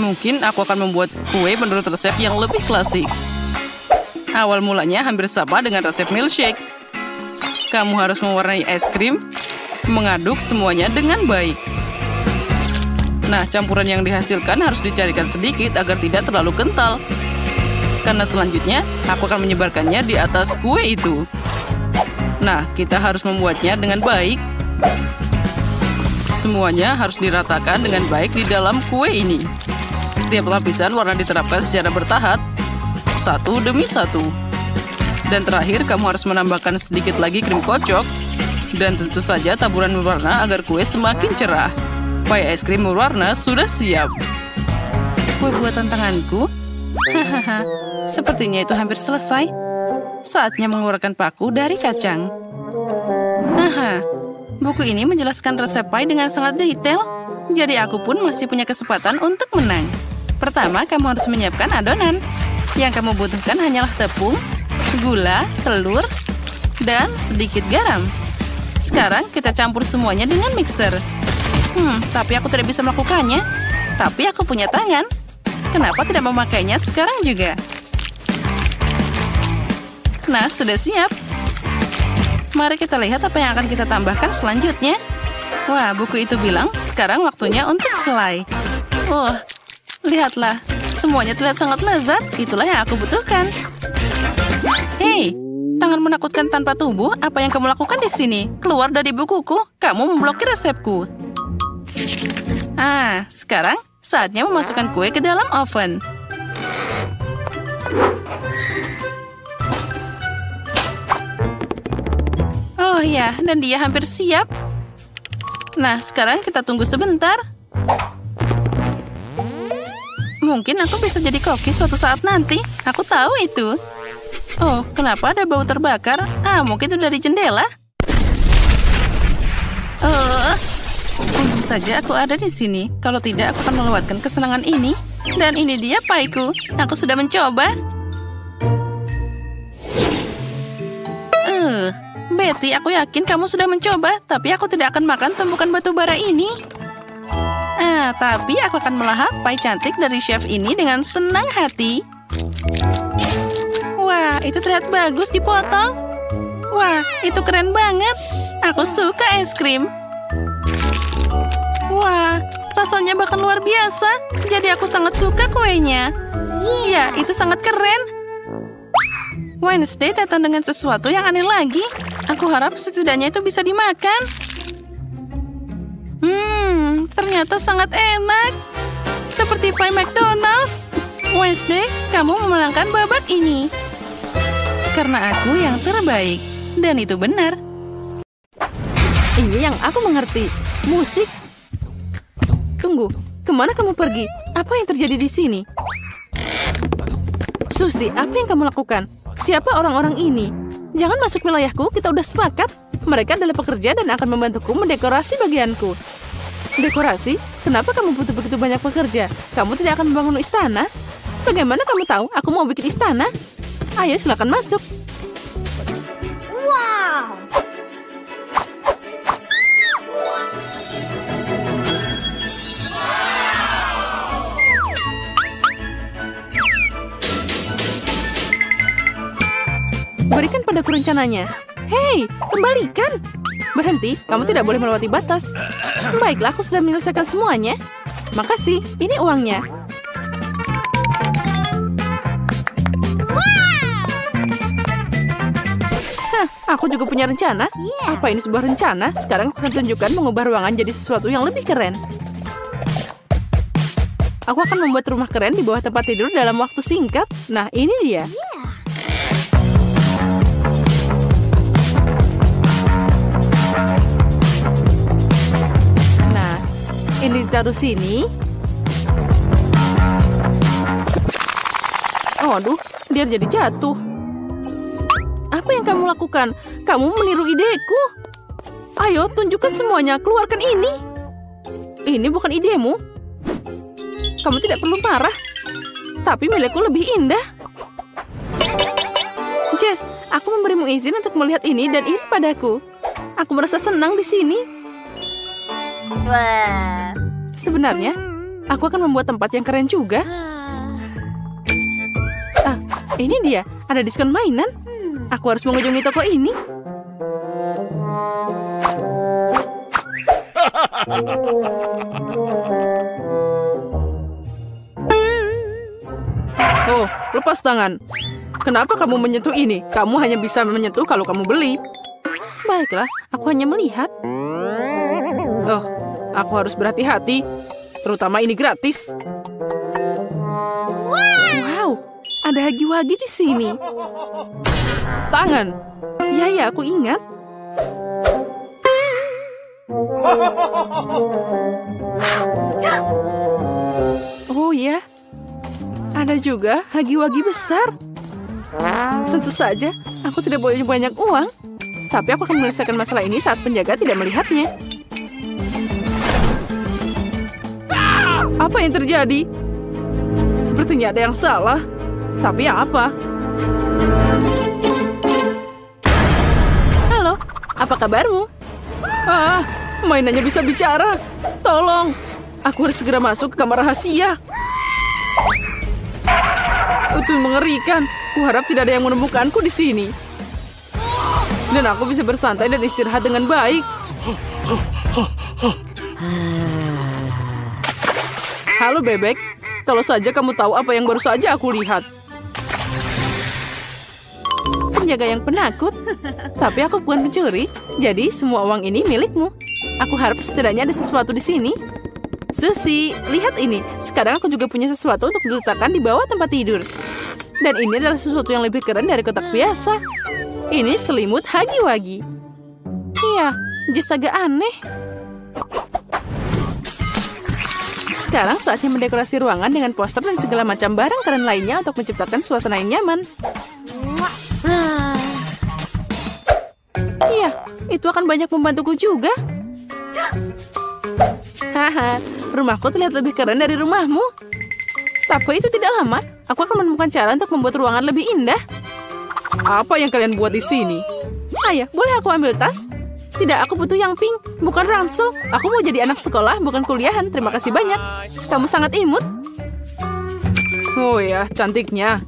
Mungkin aku akan membuat kue menurut resep yang lebih klasik. Awal mulanya hampir sama dengan resep milkshake. Kamu harus mewarnai es krim, mengaduk semuanya dengan baik. Nah, campuran yang dihasilkan harus dicarikan sedikit agar tidak terlalu kental. Karena selanjutnya, aku akan menyebarkannya di atas kue itu. Nah, kita harus membuatnya dengan baik. Semuanya harus diratakan dengan baik di dalam kue ini. Setiap lapisan warna diterapkan secara bertahap, satu demi satu. Dan terakhir, kamu harus menambahkan sedikit lagi krim kocok, dan tentu saja taburan berwarna agar kue semakin cerah. Pai es krim berwarna sudah siap. Kue buatan tanganku? Hahaha, sepertinya itu hampir selesai. Saatnya mengeluarkan paku dari kacang. Haha, buku ini menjelaskan resep pai dengan sangat detail. Jadi aku pun masih punya kesempatan untuk menang. Pertama, kamu harus menyiapkan adonan. Yang kamu butuhkan hanyalah tepung, gula, telur, dan sedikit garam. Sekarang kita campur semuanya dengan mixer. Hmm, tapi aku tidak bisa melakukannya. Tapi aku punya tangan. Kenapa tidak memakainya sekarang juga? Nah, sudah siap. Mari kita lihat apa yang akan kita tambahkan selanjutnya. Wah, buku itu bilang sekarang waktunya untuk selai. Wah, lihatlah. Semuanya terlihat sangat lezat. Itulah yang aku butuhkan. Hei, tangan menakutkan tanpa tubuh, apa yang kamu lakukan di sini? Keluar dari bukuku, kamu memblokir resepku. Ah, sekarang saatnya memasukkan kue ke dalam oven. Oh ya, dan dia hampir siap. Nah, sekarang kita tunggu sebentar. Mungkin aku bisa jadi koki suatu saat nanti. Aku tahu itu. Oh, kenapa ada bau terbakar? Ah, mungkin itu dari jendela. Oh, untung saja aku ada di sini. Kalau tidak, aku akan melewatkan kesenangan ini. Dan ini dia paiku. Aku sudah mencoba. Eh, Betty, aku yakin kamu sudah mencoba, tapi aku tidak akan makan tumpukan batu bara ini. Ah, tapi aku akan melahap pai cantik dari chef ini dengan senang hati. Wah, itu terlihat bagus dipotong. Wah, itu keren banget. Aku suka es krim. Wah, rasanya bahkan luar biasa. Jadi aku sangat suka kuenya. Ya, itu sangat keren. Wednesday datang dengan sesuatu yang aneh lagi. Aku harap setidaknya itu bisa dimakan. Hmm, ternyata sangat enak. Seperti pie McDonald's. Wednesday, kamu memenangkan babak ini. Karena aku yang terbaik. Dan itu benar. Ini yang aku mengerti. Musik. Tunggu, ke mana kamu pergi? Apa yang terjadi di sini? Susi, apa yang kamu lakukan? Siapa orang-orang ini? Jangan masuk wilayahku, kita udah sepakat. Mereka adalah pekerja dan akan membantuku mendekorasi bagianku. Dekorasi? Kenapa kamu butuh begitu banyak pekerja? Kamu tidak akan membangun istana? Bagaimana kamu tahu aku mau bikin istana? Ayo silakan masuk. Rencananya. Hei, kembalikan. Berhenti, kamu tidak boleh melewati batas. Baiklah, aku sudah menyelesaikan semuanya. Makasih, ini uangnya. Hah, aku juga punya rencana. Apa ini sebuah rencana? Sekarang aku akan tunjukkan mengubah ruangan jadi sesuatu yang lebih keren. Aku akan membuat rumah keren di bawah tempat tidur dalam waktu singkat. Nah, ini dia. Ini ditaruh sini. Oh, aduh, dia jadi jatuh. Apa yang kamu lakukan? Kamu meniru ideku. Ayo, tunjukkan semuanya. Keluarkan ini. Ini bukan idemu. Kamu tidak perlu marah. Tapi milikku lebih indah. Jess, aku memberimu izin untuk melihat ini dan iri padaku. Aku merasa senang di sini. Wah. Sebenarnya, aku akan membuat tempat yang keren juga. Ah, ini dia. Ada diskon mainan. Aku harus mengunjungi toko ini. Oh, lepas tangan. Kenapa kamu menyentuh ini? Kamu hanya bisa menyentuh kalau kamu beli. Baiklah, aku hanya melihat. Oh, aku harus berhati-hati. Terutama ini gratis. Wow, ada hagi-wagi di sini. Tangan. Ya, ya, aku ingat. Oh ya, ada juga hagi-wagi besar. Tentu saja, aku tidak boleh banyak uang. Tapi aku akan menyelesaikan masalah ini saat penjaga tidak melihatnya. Apa yang terjadi? Sepertinya ada yang salah. Tapi apa? Halo, apa kabarmu? Ah, mainannya bisa bicara. Tolong, aku harus segera masuk ke kamar rahasia. Itu mengerikan. Kuharap tidak ada yang menemukanku di sini. Dan aku bisa bersantai dan istirahat dengan baik. Halo bebek, kalau saja kamu tahu apa yang baru saja aku lihat. Penjaga yang penakut, tapi aku bukan pencuri, jadi semua uang ini milikmu. Aku harap setidaknya ada sesuatu di sini. Susi, lihat ini. Sekarang aku juga punya sesuatu untuk diletakkan di bawah tempat tidur. Dan ini adalah sesuatu yang lebih keren dari kotak biasa. Ini selimut hagi-wagi. Iya, Jess agak aneh. Sekarang saatnya mendekorasi ruangan dengan poster dan segala macam barang keren lainnya untuk menciptakan suasana yang nyaman. Iya, itu akan banyak membantuku juga. Haha, rumahku terlihat lebih keren dari rumahmu. Tapi itu tidak lama, aku akan menemukan cara untuk membuat ruangan lebih indah. Apa yang kalian buat di sini? Ayah, boleh aku ambil tas? Tidak, aku butuh yang pink, bukan ransel. Aku mau jadi anak sekolah, bukan kuliahan. Terima kasih banyak. Kamu sangat imut. Oh ya, cantiknya.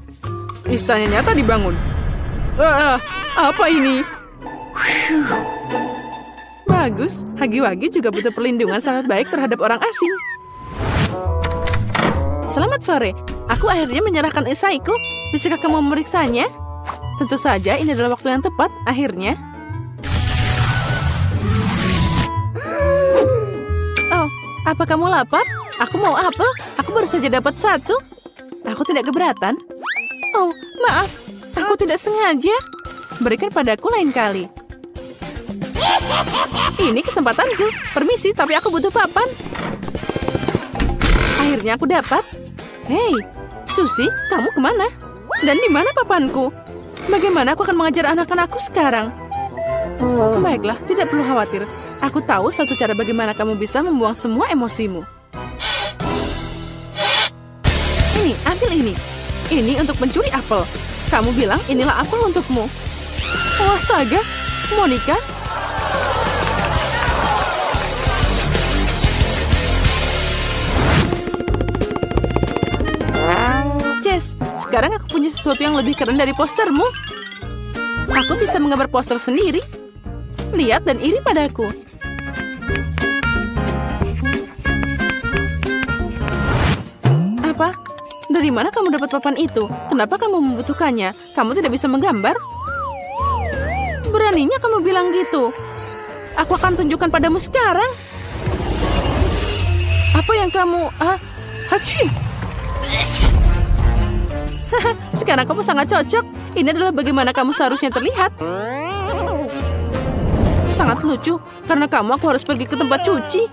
Istana nyata dibangun. Ah, apa ini? Bagus, Hagi-Wagi juga butuh perlindungan sangat baik terhadap orang asing. Selamat sore, aku akhirnya menyerahkan esaiku. Bisakah kamu memeriksanya? Tentu saja ini adalah waktu yang tepat, akhirnya. Apa kamu lapar? Aku mau apel, aku baru saja dapat satu. Aku tidak keberatan. Oh, maaf, aku tidak sengaja. Berikan padaku lain kali. Ini kesempatanku. Permisi, tapi aku butuh papan. Akhirnya aku dapat. Hei, Susi, kamu ke mana? Dan di mana papanku? Bagaimana aku akan mengajar anak-anakku sekarang? Baiklah, tidak perlu khawatir. Aku tahu satu cara bagaimana kamu bisa membuang semua emosimu. Ini, ambil ini. Ini untuk mencuri apel. Kamu bilang inilah apel untukmu. Oh, astaga. Monica, Jess, sekarang aku punya sesuatu yang lebih keren dari postermu. Aku bisa menggambar poster sendiri. Lihat dan iri padaku. Apa? Dari mana kamu dapat papan itu? Kenapa kamu membutuhkannya? Kamu tidak bisa menggambar? Beraninya kamu bilang gitu. Aku akan tunjukkan padamu sekarang. Apa yang kamu... Ah, hachi. sekarang kamu sangat cocok. Ini adalah bagaimana kamu seharusnya terlihat. Sangat lucu, karena kamu aku harus pergi ke tempat cuci.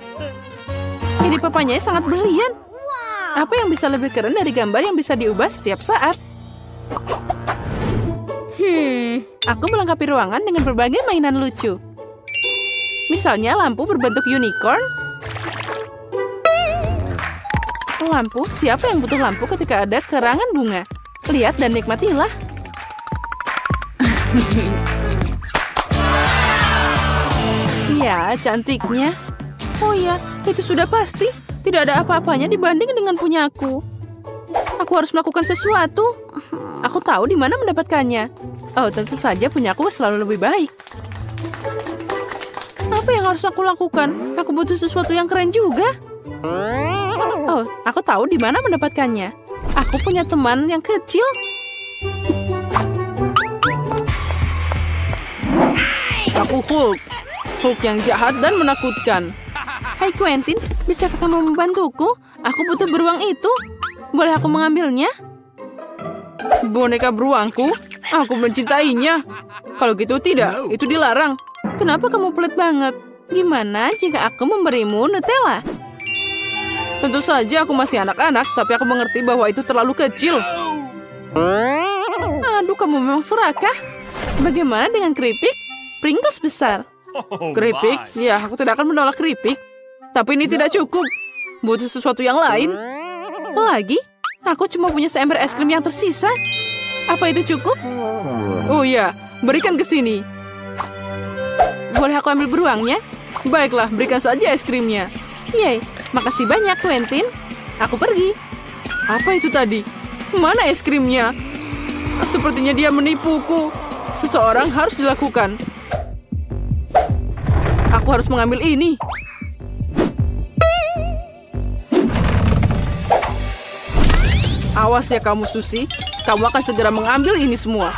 Ini papanya sangat brilian. Apa yang bisa lebih keren dari gambar yang bisa diubah setiap saat? Hmm. Aku melengkapi ruangan dengan berbagai mainan lucu. Misalnya lampu berbentuk unicorn. Lampu, siapa yang butuh lampu ketika ada kerangan bunga? Lihat dan nikmatilah. ya, cantiknya. Oh ya, itu sudah pasti. Tidak ada apa-apanya dibanding dengan punyaku. Aku harus melakukan sesuatu. Aku tahu di mana mendapatkannya. Oh, tentu saja punyaku selalu lebih baik. Apa yang harus aku lakukan? Aku butuh sesuatu yang keren juga. Oh, aku tahu di mana mendapatkannya. Aku punya teman yang kecil. Aku Hulk. Hulk yang jahat dan menakutkan. Hai Quentin, bisakah kamu membantuku? Aku butuh beruang itu. Boleh aku mengambilnya? Boneka beruangku? Aku mencintainya. Kalau gitu tidak, itu dilarang. Kenapa kamu pelit banget? Gimana jika aku memberimu Nutella? Tentu saja aku masih anak-anak, tapi aku mengerti bahwa itu terlalu kecil. Aduh, kamu memang serakah. Bagaimana dengan keripik? Pringles besar. Oh, Keripik? Ya, aku tidak akan menolak keripik. Tapi ini tidak cukup. Butuh sesuatu yang lain. Lagi? Aku cuma punya seember es krim yang tersisa. Apa itu cukup? Oh ya, berikan ke sini. Boleh aku ambil beruangnya? Baiklah, berikan saja es krimnya. Yeay, makasih banyak, Quentin. Aku pergi. Apa itu tadi? Mana es krimnya? Sepertinya dia menipuku. Seseorang harus dilakukan. Aku harus mengambil ini. Awas ya kamu, Susi. Kamu akan segera mengambil ini semua.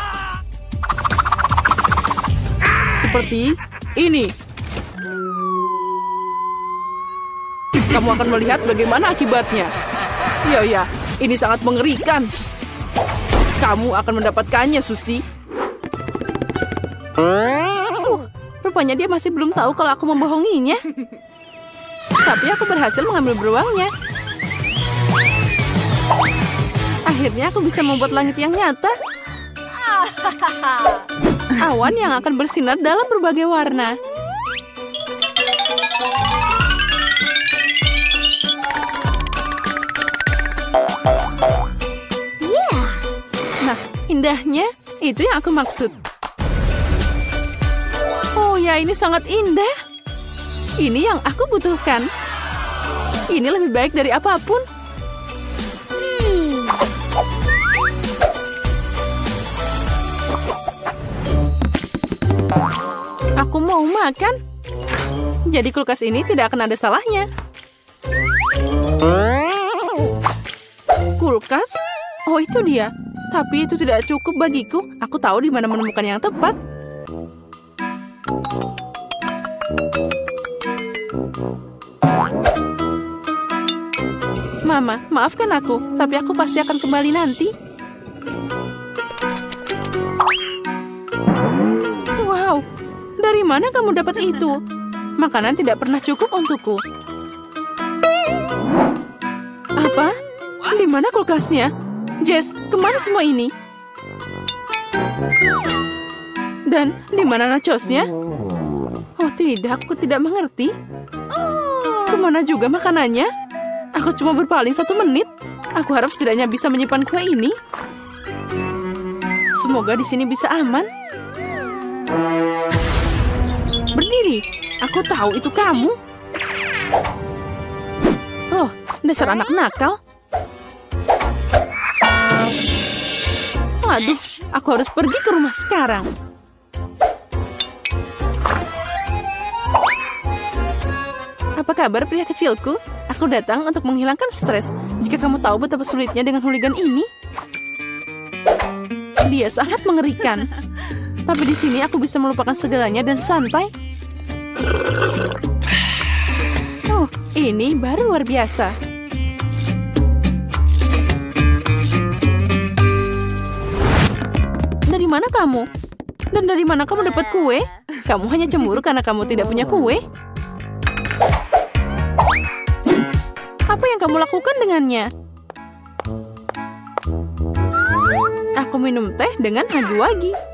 Seperti ini. Kamu akan melihat bagaimana akibatnya. Ya, ya, ini sangat mengerikan. Kamu akan mendapatkannya, Susi. Uh, rupanya dia masih belum tahu kalau aku membohonginya. Tapi aku berhasil mengambil beruangnya. Akhirnya aku bisa membuat langit yang nyata. Awan yang akan bersinar dalam berbagai warna. Nah, indahnya itu yang aku maksud. Oh ya, ini sangat indah. Ini yang aku butuhkan. Ini lebih baik dari apa pun. Makan. Jadi kulkas ini tidak akan ada salahnya. Kulkas? Oh, itu dia. Tapi itu tidak cukup bagiku. Aku tahu di mana menemukan yang tepat. Mama, maafkan aku, tapi aku pasti akan kembali nanti. Dari mana kamu dapat itu? Makanan tidak pernah cukup untukku. Apa? Di mana kulkasnya? Jess, ke mana semua ini? Dan di mana nachosnya? Oh tidak, aku tidak mengerti. Ke mana juga makanannya? Aku cuma berpaling satu menit. Aku harap setidaknya bisa menyimpan kue ini. Semoga di sini bisa aman. Berdiri, aku tahu itu kamu. Oh, dasar anak nakal. Aduh, aku harus pergi ke rumah sekarang. Apa kabar pria kecilku? Aku datang untuk menghilangkan stres. Jika kamu tahu betapa sulitnya dengan hooligan ini. Dia sangat mengerikan. Tapi di sini aku bisa melupakan segalanya dan santai. Oh, ini baru luar biasa. Dari mana kamu? Dan dari mana kamu dapat kue? Kamu hanya cemburu karena kamu tidak punya kue? Apa yang kamu lakukan dengannya? Aku minum teh dengan hagi-wagi.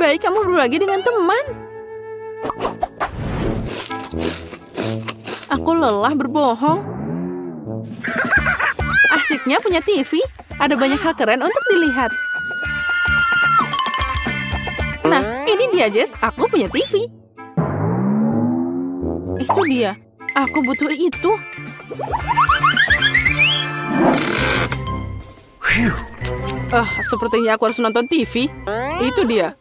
Baik kamu berbagi dengan teman. Aku lelah berbohong. Asiknya punya TV. Ada banyak hal keren untuk dilihat. Nah, ini dia, Jess. Aku punya TV. Itu dia. Aku butuh itu. Ah, sepertinya aku harus nonton TV. Itu dia.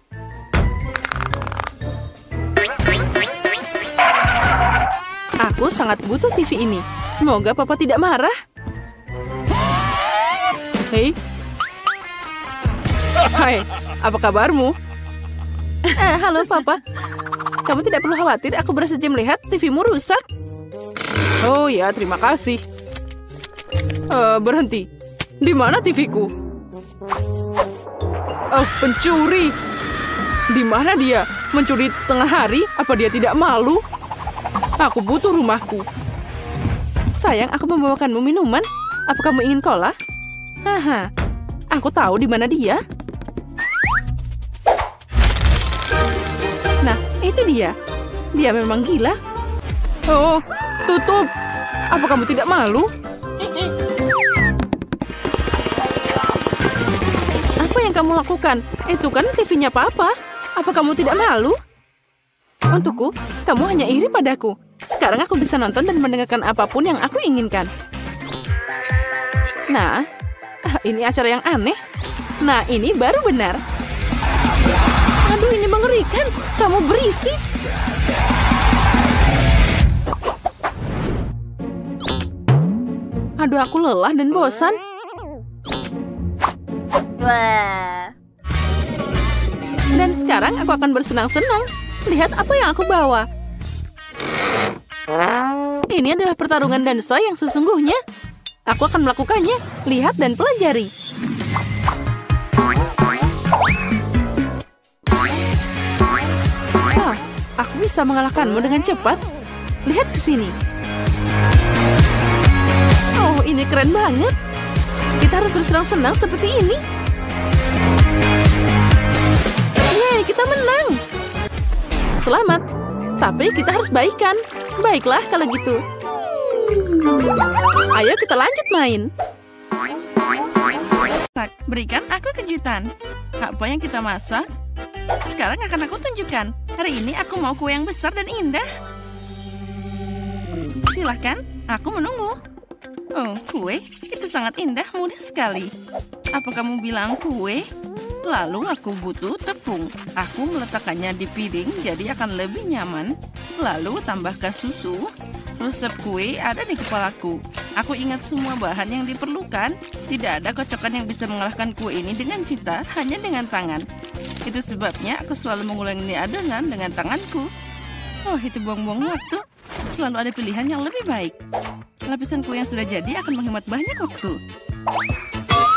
Aku sangat butuh TV ini. Semoga papa tidak marah. Hei. Hai, apa kabarmu? Eh, halo papa. Kamu tidak perlu khawatir, aku baru saja melihat TV-mu rusak. Oh ya, terima kasih. Eh, berhenti. Di mana TV-ku? Oh, pencuri. Di mana dia? Mencuri tengah hari? Apa dia tidak malu? Aku butuh rumahku. Sayang, aku membawakanmu minuman. Apa kamu ingin cola? Haha, aku tahu di mana dia. Nah, itu dia. Dia memang gila. Oh, tutup. Apa kamu tidak malu? Apa yang kamu lakukan? Itu kan TV-nya Papa. Apa kamu tidak malu? Untukku, kamu hanya iri padaku. Sekarang aku bisa nonton dan mendengarkan apa pun yang aku inginkan. Nah, ah, ini acara yang aneh. Nah, ini baru benar. Aduh, ini mengerikan. Kamu berisik. Aduh, aku lelah dan bosan. Wah. Dan sekarang aku akan bersenang-senang. Lihat apa yang aku bawa. Ini adalah pertarungan dansa yang sesungguhnya. Aku akan melakukannya. Lihat dan pelajari. Ah, aku bisa mengalahkanmu dengan cepat. Lihat ke sini. Oh, ini keren banget. Kita harus bersenang-senang seperti ini. Yeay, kita menang. Selamat. Tapi kita harus baikan. Baiklah kalau gitu. Ayo kita lanjut main. Tak, berikan aku kejutan. Apa yang kita masak? Sekarang akan aku tunjukkan. Hari ini aku mau kue yang besar dan indah. Silahkan, aku menunggu. Oh, kue? Itu sangat indah, mudah sekali. Apa kamu bilang kue? Lalu aku butuh tepung. Aku meletakkannya di piring jadi akan lebih nyaman. Lalu tambahkan susu. Resep kue ada di kepalaku. Aku ingat semua bahan yang diperlukan. Tidak ada kocokan yang bisa mengalahkan kue ini dengan cinta, hanya dengan tangan. Itu sebabnya aku selalu mengulangi adonan dengan tanganku. Oh, itu buang-buang waktu. Selalu ada pilihan yang lebih baik. Lapisan kue yang sudah jadi akan menghemat banyak waktu.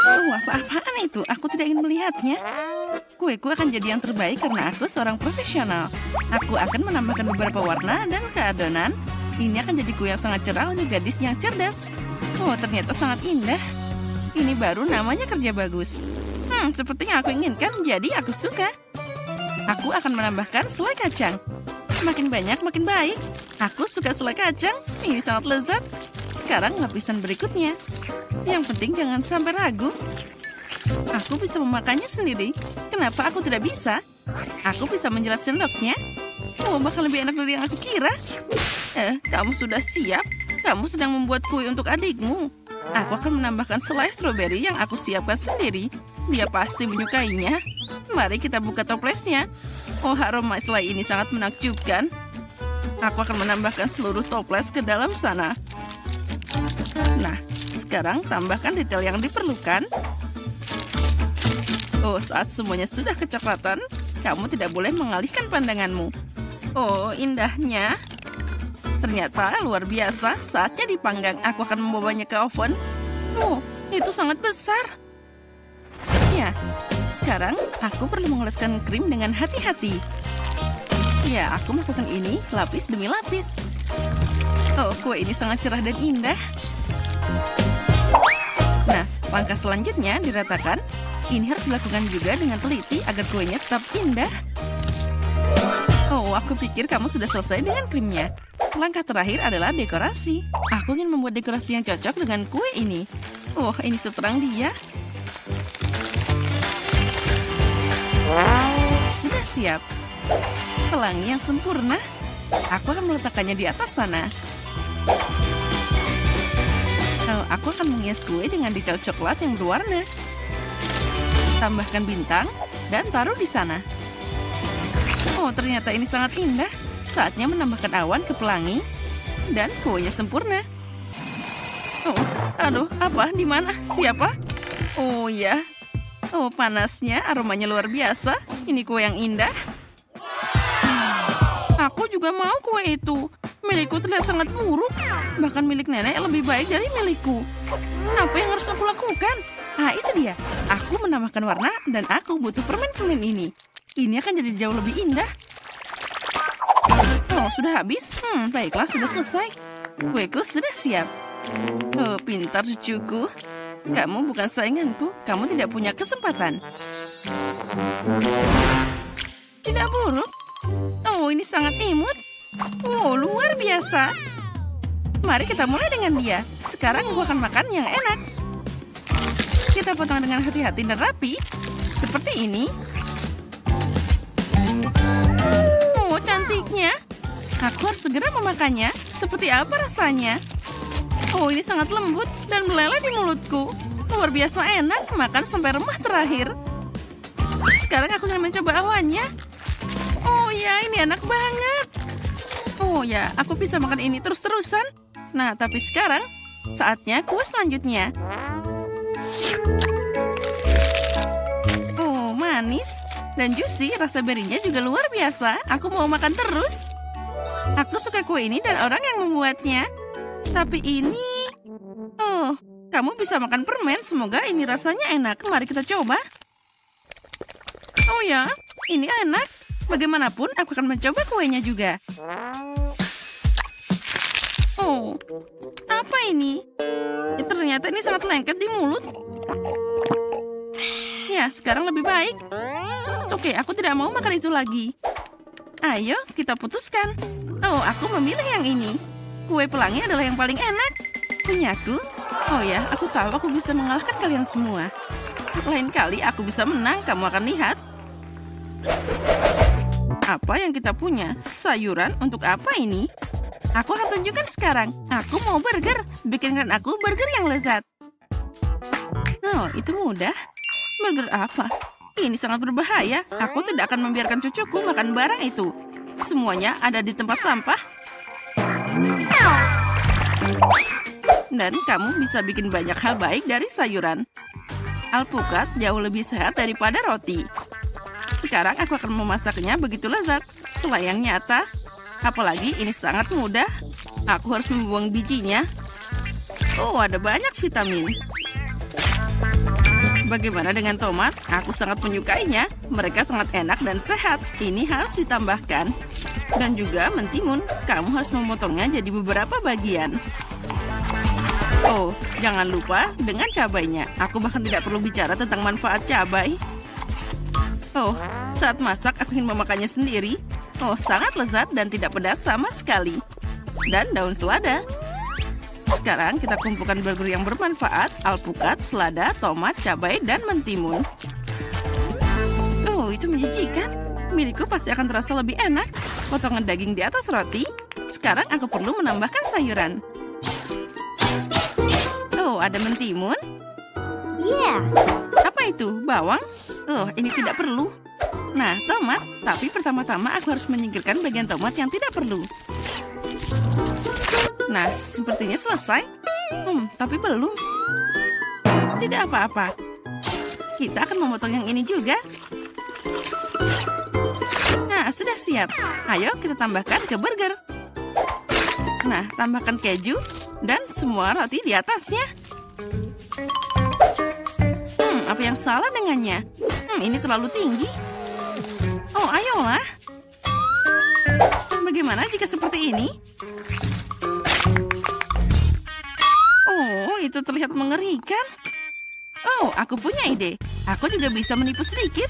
Oh, apa-apaan itu? Aku tidak ingin melihatnya. Kueku akan jadi yang terbaik karena aku seorang profesional. Aku akan menambahkan beberapa warna dan ke adonan. Ini akan jadi kue yang sangat cerah untuk gadis yang cerdas. Oh, ternyata sangat indah. Ini baru namanya kerja bagus. Hmm, seperti yang aku inginkan, jadi aku suka. Aku akan menambahkan selai kacang. Makin banyak, makin baik. Aku suka selai kacang. Ini sangat lezat. Sekarang lapisan berikutnya. Yang penting jangan sampai ragu. Aku bisa memakannya sendiri. Kenapa aku tidak bisa? Aku bisa menjelat sendoknya. Oh, bahkan lebih enak dari yang aku kira. Eh, kamu sudah siap? Kamu sedang membuat kue untuk adikmu. Aku akan menambahkan selai stroberi yang aku siapkan sendiri. Dia pasti menyukainya. Mari kita buka toplesnya. Oh, aroma selai ini sangat menakjubkan. Aku akan menambahkan seluruh toples ke dalam sana. Nah, Sekarang tambahkan detail yang diperlukan. Oh, saat semuanya sudah kecoklatan, kamu tidak boleh mengalihkan pandanganmu. Oh, indahnya. Ternyata luar biasa. Saatnya dipanggang. Aku akan membawanya ke oven. Oh, itu sangat besar. Ya, sekarang aku perlu mengoleskan krim dengan hati-hati. Ya, aku melakukan ini lapis demi lapis. Oh, kue ini sangat cerah dan indah. Nah, langkah selanjutnya diratakan. Ini harus dilakukan juga dengan teliti agar kuenya tetap indah. Oh, aku pikir kamu sudah selesai dengan krimnya. Langkah terakhir adalah dekorasi. Aku ingin membuat dekorasi yang cocok dengan kue ini. Oh, ini seterang dia. Sudah siap. Pelangi yang sempurna. Aku akan meletakkannya di atas sana. Aku akan menghias kue dengan detail coklat yang berwarna. Tambahkan bintang dan taruh di sana. Oh, ternyata ini sangat indah. Saatnya menambahkan awan ke pelangi dan kuenya sempurna. Oh, aduh, apa? Di mana? Siapa? Oh ya. Oh, panasnya, aromanya luar biasa. Ini kue yang indah. Aku juga mau kue itu. Milikku terlihat sangat buruk. Bahkan milik nenek lebih baik dari milikku. Apa yang harus aku lakukan? Ah, itu dia. Aku menambahkan warna dan aku butuh permen-permen ini. Ini akan jadi jauh lebih indah. Oh, sudah habis? Hmm, baiklah, sudah selesai. Kueku sudah siap. Oh, pintar cucuku. Kamu bukan sainganku. Kamu tidak punya kesempatan. Tidak buruk. Ini sangat imut. Oh, luar biasa. Mari kita mulai dengan dia. Sekarang aku akan makan yang enak. Kita potong dengan hati-hati dan rapi. Seperti ini. Oh, cantiknya. Aku harus segera memakannya. Seperti apa rasanya? Oh, ini sangat lembut dan meleleh di mulutku. Luar biasa enak, makan sampai remah terakhir. Sekarang aku akan mencoba awannya. Oh ya, ini enak banget. Oh ya, aku bisa makan ini terus-terusan. Nah, tapi sekarang saatnya kue selanjutnya. Oh, manis dan juicy. Rasa berinya juga luar biasa. Aku mau makan terus. Aku suka kue ini dan orang yang membuatnya. Tapi ini... Oh, kamu bisa makan permen. Semoga ini rasanya enak. Mari kita coba. Oh ya, ini enak. Bagaimanapun, aku akan mencoba kuenya juga. Oh, apa ini? Ya, ternyata ini sangat lengket di mulut. Ya, sekarang lebih baik. Oke, aku tidak mau makan itu lagi. Ayo, kita putuskan. Oh, aku memilih yang ini. Kue pelangi adalah yang paling enak. Punyaku. Oh ya, aku tahu aku bisa mengalahkan kalian semua. Lain kali aku bisa menang, kamu akan lihat. Apa yang kita punya? Sayuran untuk apa ini? Aku akan tunjukkan sekarang. Aku mau burger. Bikinkan aku burger yang lezat. Oh, itu mudah. Burger apa? Ini sangat berbahaya. Aku tidak akan membiarkan cucuku makan barang itu. Semuanya ada di tempat sampah. Dan kamu bisa bikin banyak hal baik dari sayuran. Alpukat jauh lebih sehat daripada roti. Sekarang aku akan memasaknya begitu lezat, selayang nyata. Apalagi ini sangat mudah. Aku harus membuang bijinya. Oh, ada banyak vitamin. Bagaimana dengan tomat? Aku sangat menyukainya. Mereka sangat enak dan sehat. Ini harus ditambahkan. Dan juga mentimun. Kamu harus memotongnya jadi beberapa bagian. Oh, jangan lupa dengan cabainya. Aku bahkan tidak perlu bicara tentang manfaat cabai. Oh, saat masak aku ingin memakannya sendiri. Oh, sangat lezat dan tidak pedas sama sekali. Dan daun selada. Sekarang kita kumpulkan burger yang bermanfaat, alpukat, selada, tomat, cabai, dan mentimun. Oh, itu menjijikan. Milikku pasti akan terasa lebih enak. Potongan daging di atas roti. Sekarang aku perlu menambahkan sayuran. Oh, ada mentimun. Yeah. Apa itu? Bawang? Oh, ini tidak perlu. Nah, tomat. Tapi pertama-tama aku harus menyingkirkan bagian tomat yang tidak perlu. Nah, sepertinya selesai. Hmm, tapi belum. Tidak apa-apa. Kita akan memotong yang ini juga. Nah, sudah siap. Ayo kita tambahkan ke burger. Nah, tambahkan keju dan semua roti di atasnya. Apa yang salah dengannya? Hmm, ini terlalu tinggi. Oh, ayolah. Bagaimana jika seperti ini? Oh, itu terlihat mengerikan. Oh, aku punya ide. Aku juga bisa menipu sedikit.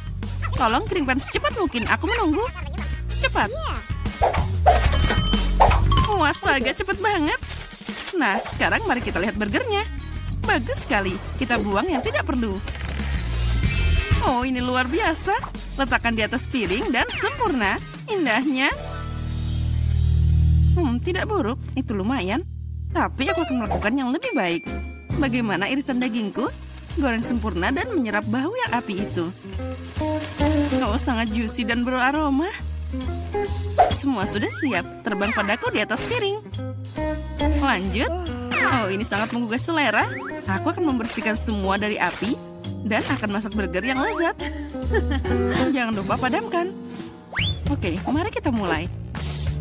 Tolong kirimkan secepat mungkin. Aku menunggu. Cepat. Wah, astaga, cepat banget. Nah, sekarang mari kita lihat burgernya. Bagus sekali. Kita buang yang tidak perlu. Oh, ini luar biasa. Letakkan di atas piring dan sempurna. Indahnya. Hmm, tidak buruk. Itu lumayan. Tapi aku akan melakukan yang lebih baik. Bagaimana irisan dagingku? Goreng sempurna dan menyerap bau yang api itu. Oh, sangat juicy dan beraroma. Semua sudah siap. Terbang padaku di atas piring. Lanjut. Oh, ini sangat menggugah selera. Aku akan membersihkan semua dari api dan akan masak burger yang lezat. Jangan lupa padamkan. Oke, mari kita mulai.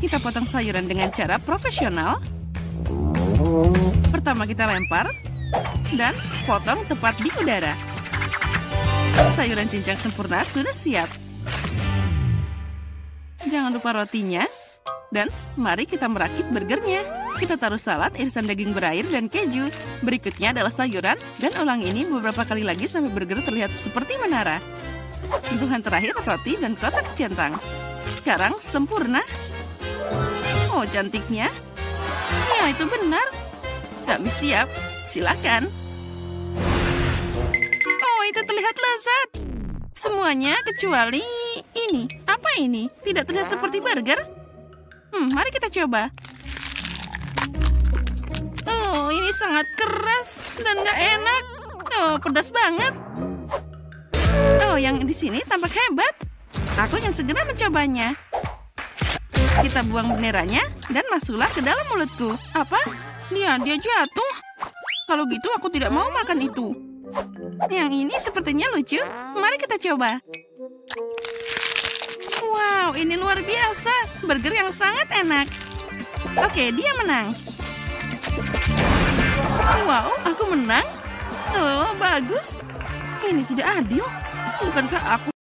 Kita potong sayuran dengan cara profesional. Pertama kita lempar dan potong tepat di udara. Sayuran cincang sempurna sudah siap. Jangan lupa rotinya. Dan mari kita merakit burgernya. Kita taruh salad, irisan daging berair, dan keju. Berikutnya adalah sayuran, dan ulang ini beberapa kali lagi sampai burger terlihat seperti menara. Sentuhan terakhir roti dan kotak centang. Sekarang sempurna. Oh, cantiknya. Ya, itu benar. Kami siap. Silakan. Oh, itu terlihat lezat. Semuanya kecuali ini. Apa ini? Tidak terlihat seperti burger. Hmm, mari kita coba. Oh, ini sangat keras dan nggak enak. Oh, pedas banget. Oh, yang di sini tampak hebat. Aku ingin segera mencobanya. Kita buang benderanya dan masuklah ke dalam mulutku. Apa? Dia, dia jatuh. Kalau gitu aku tidak mau makan itu. Yang ini sepertinya lucu. Mari kita coba. Wow, ini luar biasa. Burger yang sangat enak. Oke, dia menang. Wow, aku menang. Oh, bagus. Ini tidak adil. Bukankah aku